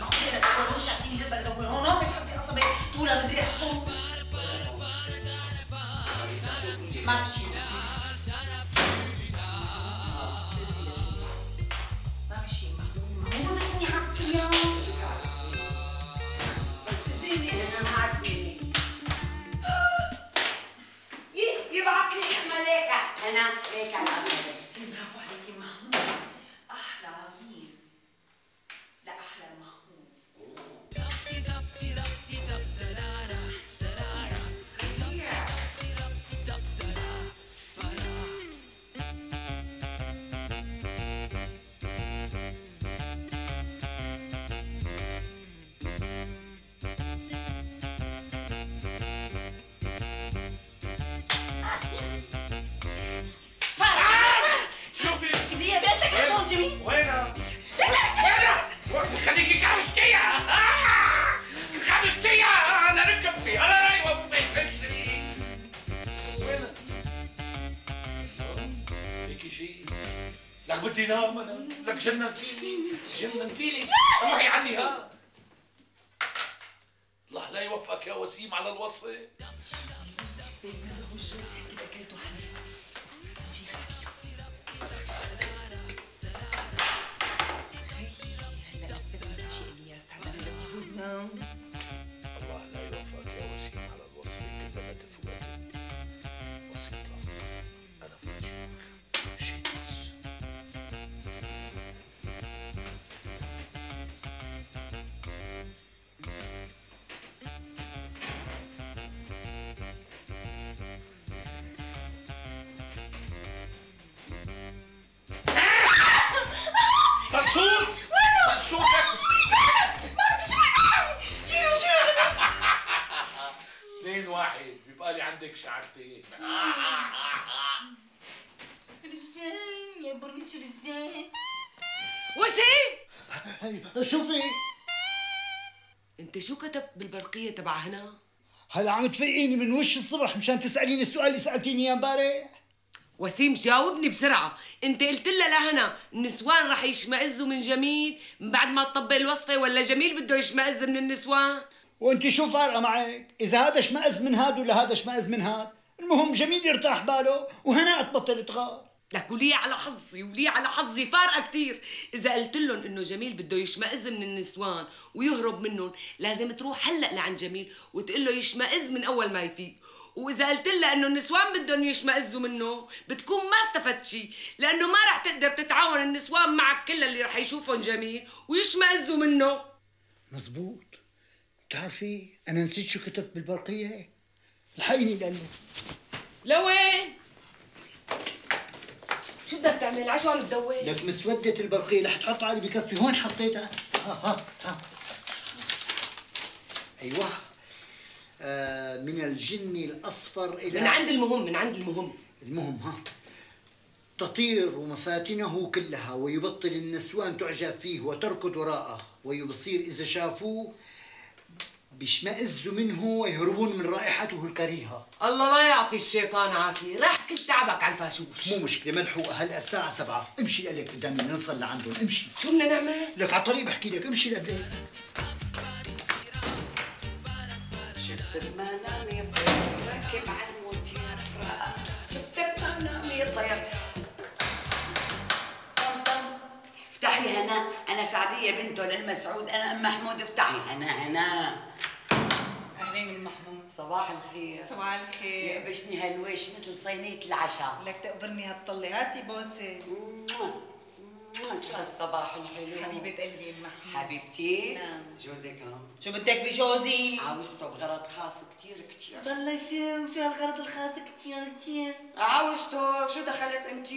Speaker 6: معقول أنا ادور رجع تيجي جنبك ادور هون. هون بتحطي قصبة طولها بدي احطه ما في شيء.
Speaker 9: ملاكة
Speaker 4: أنا أنا لك جننتيني جننتيني روحي عني ها. الله لا يوفقك يا وسيم على الوصفه
Speaker 13: شوفي.
Speaker 12: انت شو كتبت بالبرقية تبع هنا؟
Speaker 13: هلا عم تفيقيني من وش الصبح مشان تسأليني السؤال اللي سألتيني إياه امبارح؟
Speaker 12: وسيم جاوبني بسرعة. انت قلت لها لهنا النسوان رح يشمئزوا من جميل من بعد ما تطبق الوصفة ولا جميل بده يشمئز من النسوان؟
Speaker 13: وانت شو فارقة معك؟ إذا هذا اشمئز من هاد ولا هذا اشمئز من هاد؟ المهم جميل يرتاح باله وهناء تبطل تغار.
Speaker 12: لك ولي على حظي ولي على حظي فارقة كتير. إذا قلت لهم إنه جميل بده يشمئز من النسوان ويهرب منهم لازم تروح هلأ لعند جميل وتقول له يشمئز من أول ما يفيق. وإذا قلت لها إنه النسوان بدهم يشمئزوا منه بتكون ما استفدت شيء لأنه ما رح تقدر تتعاون النسوان معك كل اللي رح يشوفهم جميل ويشمئزوا منه.
Speaker 13: مزبوط. بتعرفي أنا نسيت شو كتبت بالبرقية؟ الحقيني لقلب
Speaker 12: لوين؟ شو بدك تعمل؟ عشو عم تدور؟
Speaker 13: لك مسودة البرقية رح تحط علي بكفي هون حطيتها. ها ها ها. أيوه. آه من الجن الأصفر إلى
Speaker 12: من عند المهم من عند المهم.
Speaker 13: المهم ها. تطير مفاتنه كلها ويبطل النسوان تعجب فيه وتركض وراءه ويبصير إذا شافوه بيشمئزوا منه ويهربون من رائحته الكريهة.
Speaker 12: الله لا يعطي الشيطان عافية. راح كل تعبك على الفاشوش.
Speaker 13: مو مشكلة ملحوقه هلا الساعة سبعة؟ امشي قال لك قدامي نوصل لعندهم امشي.
Speaker 12: شو بدنا نعمل؟
Speaker 13: لك على الطريق بحكي لك. امشي لقدام
Speaker 9: شفت المنام يطير راكب على الموتير شفت المنام يطير. افتحي هنا. أنا سعدية بنته للمسعود أنا أم محمود. افتحي هنا هنا.
Speaker 6: اهلين ام محمود
Speaker 9: صباح الخير.
Speaker 6: صباح الخير.
Speaker 9: يقبرني هالوش مثل صينية العشاء.
Speaker 6: لك تقبرني هالطلة. هاتي بوسة.
Speaker 9: شو هالصباح الحلو.
Speaker 6: حبيبة قلبي ام محمود
Speaker 9: حبيبتي.
Speaker 6: نعم.
Speaker 9: جوزك هون
Speaker 6: شو بدك بجوزي؟
Speaker 9: عاوزته بغرض خاص كتير كتير.
Speaker 6: والله شو شو هالغرض الخاص كتير كتير
Speaker 9: عاوزته. شو دخلك انت؟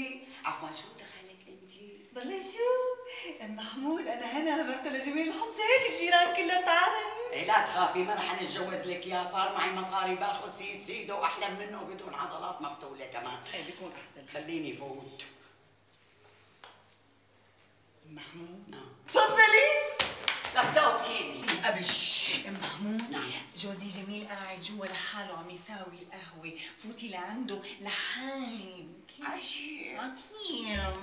Speaker 9: عفوا شو دخلك انت؟
Speaker 6: والله شو محمود أنا هنا مرته لجميل الحمصي هيك الجيران كلها بتعرف
Speaker 9: إيه لا تخافي ما رح نتجوز لك إياه صار معي مصاري باخذ سيد سيده واحلى منه بدون عضلات مفتولة كمان.
Speaker 6: إيه بيكون أحسن.
Speaker 9: خليني فوت.
Speaker 6: أم محمود.
Speaker 9: نعم.
Speaker 6: تفضلي.
Speaker 9: لك دوبتيني
Speaker 6: ابش أم محمود.
Speaker 9: نعم.
Speaker 6: جوزي جميل قاعد جوا لحاله عم يساوي القهوة. فوتي لعنده لحالك
Speaker 9: عجيب.
Speaker 6: عطيم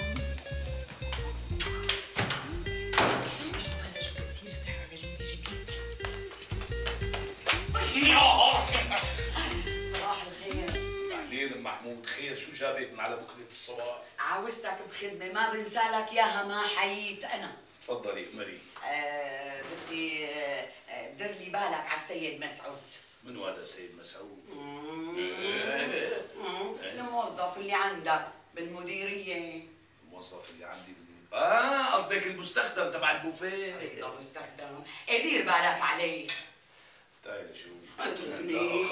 Speaker 9: صباح الخير
Speaker 4: اهلين محمود خير شو جابك من على بكرة الصباح
Speaker 9: عاوزتك بخدمه ما بنسى لك اياها ما حييت أنا
Speaker 4: تفضلي مري
Speaker 9: آه بدي آه آه، دير لي بالك على السيد مسعود
Speaker 4: من هذا السيد مسعود
Speaker 9: الموظف اللي عندك بالمديريه
Speaker 4: الموظف اللي عندي بال... آه قصدك المستخدم تبع البوفيه
Speaker 9: مستخدم إيه، دير بالك عليه
Speaker 4: تعالي شو
Speaker 9: أتركني.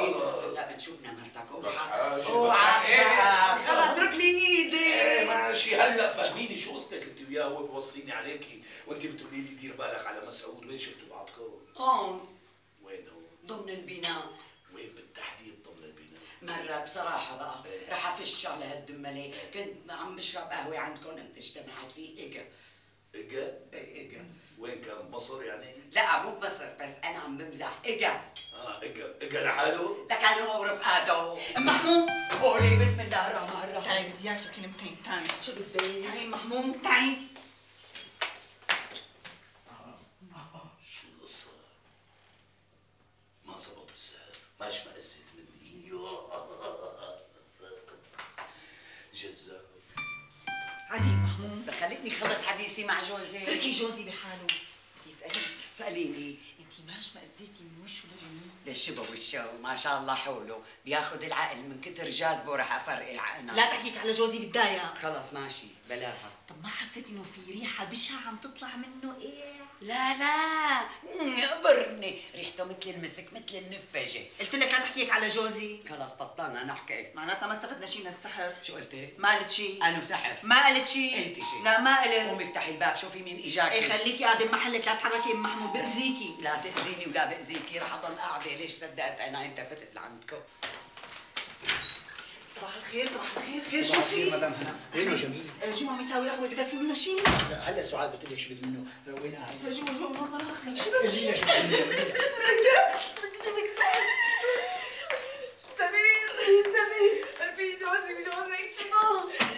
Speaker 4: لا،
Speaker 9: بتشوفنا مرتك. اوعى اوعى
Speaker 4: إيه؟
Speaker 9: خلص اترك لي إيدي.
Speaker 4: ماشي. هلأ فهميني شو قصتك أنت وياه هو بوصيني عليكي وأنت بتقولي لي دير بالك على مسعود. وين شفتوا بعضكم؟
Speaker 9: هون
Speaker 4: وين هو؟
Speaker 9: ضمن البناء.
Speaker 4: وين بالتحديد ضمن البناء؟
Speaker 9: مرة بصراحة بقى
Speaker 4: إيه.
Speaker 9: رح أفش على هالدملة كنت عم بشرب قهوة عندكم انت اجتمعت فيه اجا
Speaker 4: إجا؟
Speaker 9: إيه، إجا.
Speaker 4: وين كان؟ بمصر يعني؟
Speaker 9: لا مو بمصر بس أنا عم بمزح. إجا.
Speaker 4: آه إجا. إجا لحاله؟
Speaker 9: لكان هو ورفقاته.
Speaker 6: محمود
Speaker 9: قولي بسم الله الرحمن الرحيم.
Speaker 6: تعي بدي اياك بكلمتين. تعي.
Speaker 9: شو بدي؟
Speaker 6: تعي محمود تعي.
Speaker 9: خليتني خلص حديثي مع جوزي.
Speaker 6: تركي جوزي بحاله. بدي أسألك.
Speaker 9: سأليني.
Speaker 6: انت ما شمئزيتي من وشه لجميل.
Speaker 9: ليش شبه وشه ما شاء الله حوله. بياخد العقل من كتر جاذبه رح أفرقع أنا.
Speaker 6: لا تحكيك على جوزي بتضايق
Speaker 9: خلص ماشي بلاها.
Speaker 6: طب ما حسيت إنه في ريحة بشعة عم تطلع منه إيه؟
Speaker 9: لا لا قبرني ريحته مثل المسك مثل النفجه
Speaker 6: قلت لك لا تحكيك على جوزي.
Speaker 9: خلص بطلنا نحكي.
Speaker 6: معناتها ما استفدنا شيء من السحر.
Speaker 9: شو قلتي؟
Speaker 6: ما قلت شيء
Speaker 9: أنا سحر.
Speaker 6: ما قلت شيء
Speaker 9: انت شيء
Speaker 6: لا ما قلت.
Speaker 9: قومي افتحي الباب شوفي مين إجاكي.
Speaker 6: إيه خليكي قاعدة بمحلك لا تحركي ام محمود بأذيكي.
Speaker 9: لا تأذيني ولا بأذيكي رح أضل قاعدة. ليش صدقت أنا؟ التفتت لعندكم.
Speaker 6: صباح الخير صباح الخير. خير شو في؟
Speaker 13: مدام هنا. وينه جميل؟
Speaker 6: جوا عم قهوه بدها في منه شيء؟
Speaker 13: هلا سعاد بتقول لك شو بدي منه. آه، وين قاعد؟
Speaker 6: آه، جو جو ما أخي آه، شو بدك؟
Speaker 13: قولي لنا شو بدي منه.
Speaker 7: سمير سمير
Speaker 9: في جوزي جوزي.
Speaker 4: شو؟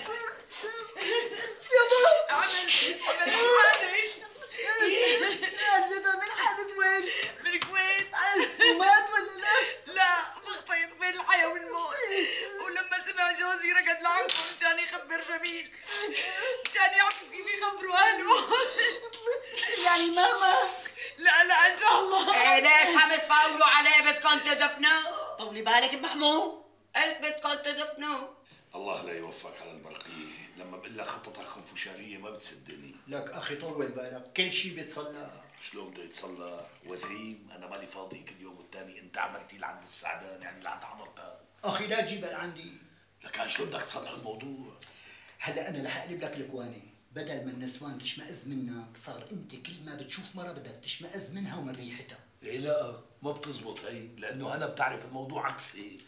Speaker 4: بقول لك خطتك خنفشارية ما بتصدقني
Speaker 13: لك أخي طول بالك كل شيء بيتصلح
Speaker 4: شلون بده يتصلح وسيم أنا مالي فاضي كل يوم والتاني أنت عملتي لعند السعدان يعني لعند عمرتك.
Speaker 13: أخي لا تجيبها لعندي
Speaker 4: لكان شلون بدك تصلح الموضوع؟
Speaker 13: هلأ أنا رح أقلب لك الكواني بدل ما النسوان تشمئز منك صار أنت كل ما بتشوف مرة بدك تشمئز منها ومن ريحتها.
Speaker 4: ليه لا ما بتزبط هي لأنه أنا بتعرف الموضوع عكسي.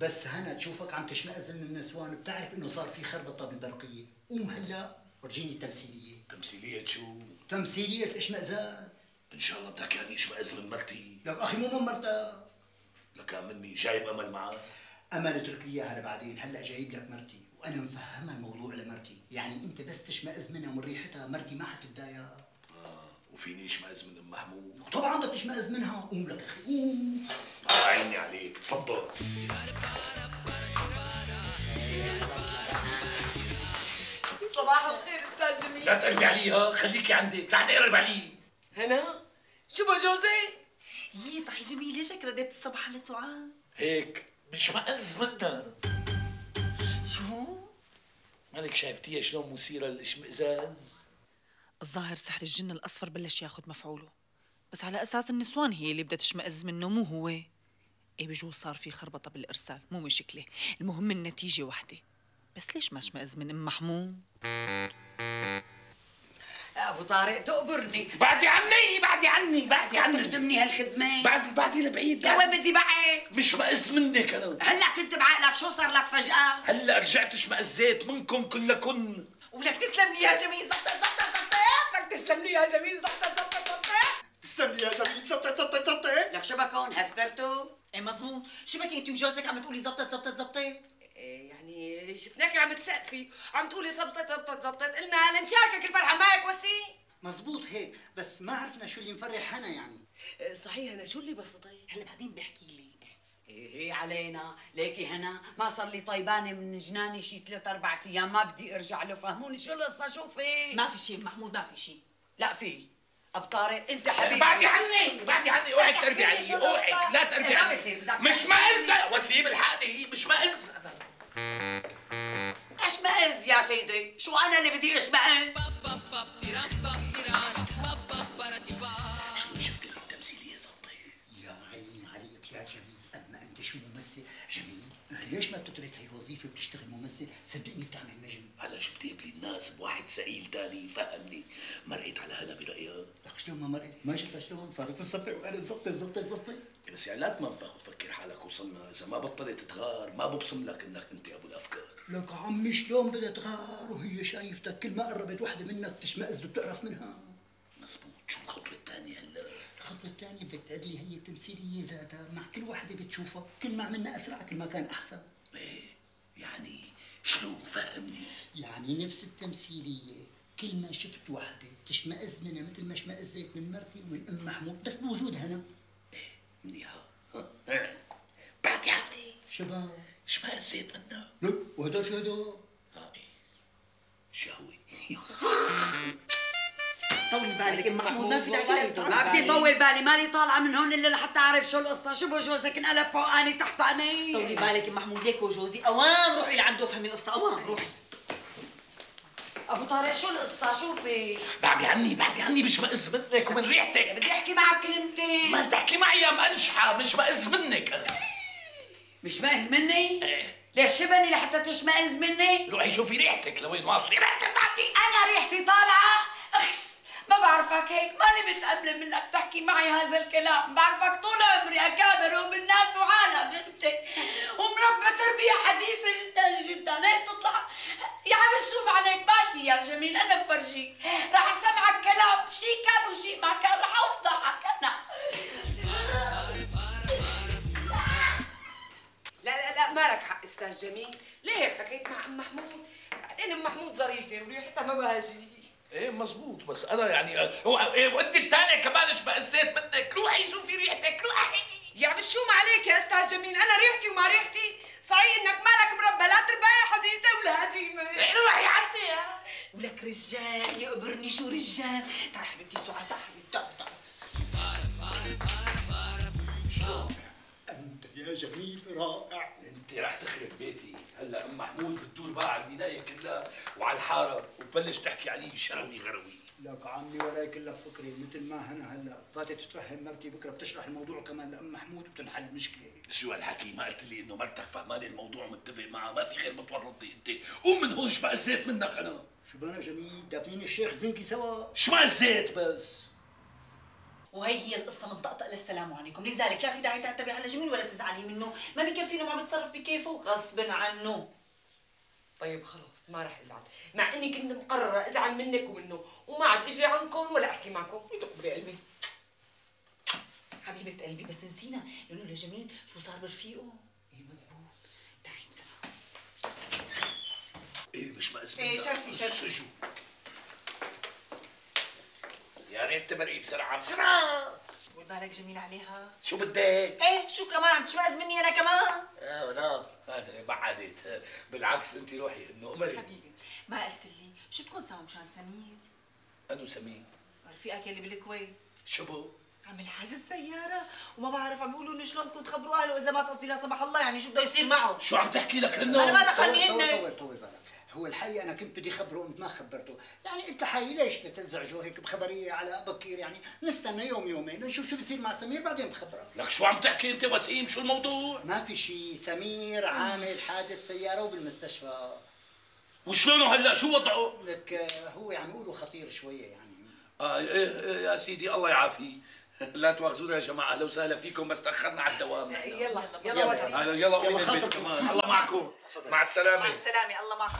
Speaker 13: بس هنا تشوفك عم تشمئز من النسوان بتعرف إنه صار في خربطة بالبرقية. قوم هلا ورجيني التمثيلية.
Speaker 4: تمثيلية شو؟
Speaker 13: تمثيلية الإشمئزاز.
Speaker 4: إن شاء الله بدك يعني اشمئز من مرتي.
Speaker 13: لك أخي مو من مرتك.
Speaker 4: لكان مني. جايب أمل معاه
Speaker 13: أمل اترك لي إياها لبعدين. هلا جايب لك مرتي. وأنا مفهمها الموضوع لمرتي. يعني أنت بس تشمئز منها ومن ريحتها مرتي ما حتتضايق.
Speaker 4: آه وفيني إشمئز من أم محمود؟
Speaker 13: طبعا بدك تشمئز منها. قوم لك أخي قوم.
Speaker 4: عيني عليك. تفضل.
Speaker 9: صباح الخير أستاذ جميل.
Speaker 4: لا تقربي عليها خليكي عندك. لا حدا يقرب علي
Speaker 9: هنا؟ شو بو جوزي؟
Speaker 7: يي صحي جميل ليش هيك رديت الصبح على سؤال؟
Speaker 4: هيك. مش مأز منا.
Speaker 7: شو؟
Speaker 4: مالك شايفتيها شلون مثيرة للإشمئزاز؟
Speaker 6: الظاهر سحر الجن الأصفر بلش ياخد مفعوله. بس على أساس النسوان هي اللي بدها تشمئز منه مو هو. إيه بجوز صار في خربطة بالإرسال مو مشكلة المهم النتيجة وحدة. بس ليش ما شمئز من أم محمود؟
Speaker 9: أبو طارق تقبرني.
Speaker 4: بعدي عني بعدي عني بعدي عني.
Speaker 9: تخدمني هالخدمة؟
Speaker 4: بعدي بعدي لبعيد
Speaker 9: يا وين بدي بعد
Speaker 4: مش مأز منك أنا.
Speaker 9: هلأ كنت بعقلك شو صار لك فجأة؟
Speaker 4: هلأ رجعت اشمئزيت منكم كلكن.
Speaker 7: ولك تسلم لي يا جميل زبطة زبطة زبطة
Speaker 9: لك تسلم لي يا جميل زبطة زبطة زبطة
Speaker 13: تسلم لي يا جميل زبطة زبطة زبطة
Speaker 9: لك شو بكون هسترتوا؟
Speaker 7: إيه مزبوط شو بك انت وجوزك عم تقولي زبطة زبطة زبطة؟
Speaker 9: إيه شفناكي عم تسقفي عم تقولي زبطت زبطت زبطت. قلنا لنشاركك الفرحة. معك وسي؟
Speaker 13: مزبوط هيك بس ما عرفنا شو اللي مفرح هنا يعني.
Speaker 9: صحيح أنا شو اللي بسطي؟
Speaker 7: هلا بعدين بحكي لي.
Speaker 9: إيه إيه علينا. ليكي هنا. ما صار لي طيبانة من جناني شي ثلاث أربع أيام. ما بدي أرجع له. فهموني شو القصة؟ شو في؟
Speaker 7: ما في شيء محمود ما في شيء
Speaker 9: لا في. ابو طارق أنت حبيبي.
Speaker 4: بعدي عني بعدي عني أوعي تقربي علي أوعي. لا
Speaker 9: إيه، بصير، بدك
Speaker 4: مش
Speaker 9: تحكي.
Speaker 4: مأز وسيم الحقني مش مأز أنا
Speaker 9: اشمئز يا سيدي؟ شو أنا اللي بدي اشمئز
Speaker 4: شلون شفت لي التمثيلية زبطة
Speaker 13: يا عيني عليك يا جميل أما أنت شو ممثل؟ جميل ليش ما بتترك هاي الوظيفه وبتشتغل ممثل؟ صدقني بتعمل نجم.
Speaker 4: هلا شو بدي ابلي الناس بواحد سئيل تاني؟ فهمني. مرقت على هنا برأيها
Speaker 13: لك شلون ما مرقت؟ ما شفتها شلون صارت الصفحة وأنا زبطت زبطت زبطت
Speaker 4: بس يعني لا تنفخ وتفكر حالك وصلنا. إذا ما بطلت تغار ما ببصم لك إنك أنت أبو الأفكار.
Speaker 13: لك عمي شلون بدها تغار؟ وهي شايفتك كل ما قربت وحدة منك تشمئز وبتقرف منها.
Speaker 4: مزبوط شو الخطوة الثانية هلا؟
Speaker 13: الخطوة الثانية بدك تعدلي هي التمثيلية ذاتها مع كل وحدة بتشوفها كل ما عملنا أسرع كل ما كان أحسن.
Speaker 4: إيه يعني شلون فهمني.
Speaker 13: يعني نفس التمثيلية كل ما شفت وحدة تشمئز منها مثل ما شمئزيت من مرتي ومن أم محمود بس بوجود هنا
Speaker 4: منيحة بعدي عني
Speaker 13: شباب.
Speaker 4: اشمئزيت منها
Speaker 13: لا وهذا شو هذا؟
Speaker 4: آه إيه. شهوة
Speaker 7: طولي بالك ام محمود ما في داعي
Speaker 9: ما بدي طول بالي مالي طالعة من هون إلا لحتى أعرف شو القصة. شو بو جوزك انقلب فوقاني تحتاني.
Speaker 7: طولي بالك ام محمود ليك وجوزي. أوام روحي لعنده فهمي القصة. أوام روحي.
Speaker 9: أبو طارق شو القصة؟ شو في؟
Speaker 4: بعدي عني بعدي عني مش مأز منك ومن ريحتك.
Speaker 9: بدي أحكي معك كلمتين.
Speaker 4: ما تحكي معي يا منشحة مش مأز منك أنا.
Speaker 9: مش مائز مني؟
Speaker 4: إيه.
Speaker 9: ليش شبني لحتى تشمئز مني؟
Speaker 4: روحي شوفي ريحتك لوين واصلة. ريحتك بعدي.
Speaker 9: أنا ريحتي طالعة. اخس. ما بعرفك هيك ماني متأملة منك تحكي معي هذا الكلام. بعرفك طول عمري أكابر وبالناس وعالم أنت. ومربى تربية حديثة جدا جدا. هيك تطلع. يا عم شو عليك ماشي يا جميل أنا بفرجيك. رح أسمعك كلام. شي كان وشي ما كان رح أفضحك أنا. لا لا لا مالك حق
Speaker 12: أستاذ جميل. ليه هيك حكيت مع أم محمود؟ بعدين أم محمود ظريفة وريحتها ما بهاجي
Speaker 4: إيه مزبوط بس أنا يعني هو إيه وأنت الثانية كمان اشمئزيت منك؟ روحي شوفي ريحتك روحي.
Speaker 12: يا بشوم عليك يا أستاذ جميل أنا ريحتي وما ريحتي. صحيح إنك مالك مربى لا ترباية حديثه ولا قديمه
Speaker 4: روحي عندي
Speaker 7: ولك رجال يقبرني شو رجال. تعال حبيبتي سعاد تعال حبيبتي تعال تعال.
Speaker 13: أنت يا جميل رائع.
Speaker 4: انت رح تخرب بيتي. هلا أم محمود بتدور بقى على المنايه كلها وعلى الحارة وتبلش تحكي علي شروي غروي.
Speaker 13: لك عمي ولا يكلك فكري. مثل ما هنا هلا فاتت تترحم مرتي بكرة بتشرح الموضوع كمان لأم محمود وبتنحل المشكلة.
Speaker 4: شو هالحكي؟ ما قلت لي إنه مرتك فهمانه الموضوع ومتفق معها ما في غير متورطي أنت. قوم من هون شمئزيت منك أنا؟
Speaker 13: شو بنا جميل؟ دافنين الشيخ زنكي سوا.
Speaker 4: شمئزيت بس؟
Speaker 6: وهي هي القصة من طقطق للسلام عليكم. لذلك لا في داعي تعتبي على جميل ولا تزعلي منه؟ ما بكفي إنه عم يتصرف بكيفه؟ غصب عنه.
Speaker 12: طيب خلاص ما رح أزعل. مع إني كنت مقررة أزعل منك ومنه. وما عاد أجري عنكم ولا أحكي معكم. يدق قلبي
Speaker 6: حبيبة قلبي بس نسينا لأنه لجميل شو صار برفيقه؟
Speaker 12: إيه مزبوط.
Speaker 6: تعي بسرعة
Speaker 4: إيه مش
Speaker 6: إيه،
Speaker 4: منك.
Speaker 6: شرفي، شرفي.
Speaker 4: يا ريت تمرقي بسرعة. بسرعة
Speaker 6: بالك جميل عليها.
Speaker 4: شو بدك؟
Speaker 6: إيه شو كمان؟ عم تشمئز مني أنا كمان؟
Speaker 4: آه لا. بعدت بالعكس انت روحي إنه أمري.
Speaker 6: حبيبي ما قلت لي. شو بدكم تساووا مشان سمير؟
Speaker 4: انو سمير
Speaker 6: رفيقك يلي بالكويت.
Speaker 4: شو بو؟
Speaker 6: عمل حادث سيارة وما بعرف عم بيقولوا إنه شلون بدكم تخبروا اهله إذا مات قصدي لا سمح الله يعني شو بده يصير معه؟
Speaker 4: شو عم تحكي لك إنه؟
Speaker 6: أنا ما دخلني
Speaker 13: طول
Speaker 6: هن
Speaker 13: طول طول بالك. هو الحقيقة أنا كنت بدي خبره وأنت ما خبرته. يعني أنت حي ليش تنزعجوا هيك بخبرية على بكير؟ يعني نستنى يوم يومين نشوف شو بصير مع سمير بعدين بخبرك
Speaker 4: لك شو عم تحكي أنت وسيم؟ شو الموضوع؟
Speaker 13: ما في شيء سمير عامل حادث سيارة وبالمستشفى.
Speaker 4: وشلونه هلا؟ شو وضعه؟
Speaker 13: لك هو عم يقولوا خطير شوية يعني.
Speaker 4: آه إيه إيه يا سيدي الله يعافيه. لا تواخذونا يا جماعة. أهلا وسهلا فيكم. بس تأخرنا على الدوام. نحن.
Speaker 12: يلا
Speaker 6: يلا
Speaker 12: يلا. وسيم.
Speaker 4: هلا يلا قوموا نلبس كمان. الله معكم. مع السلامة.
Speaker 6: السلامة. الله معك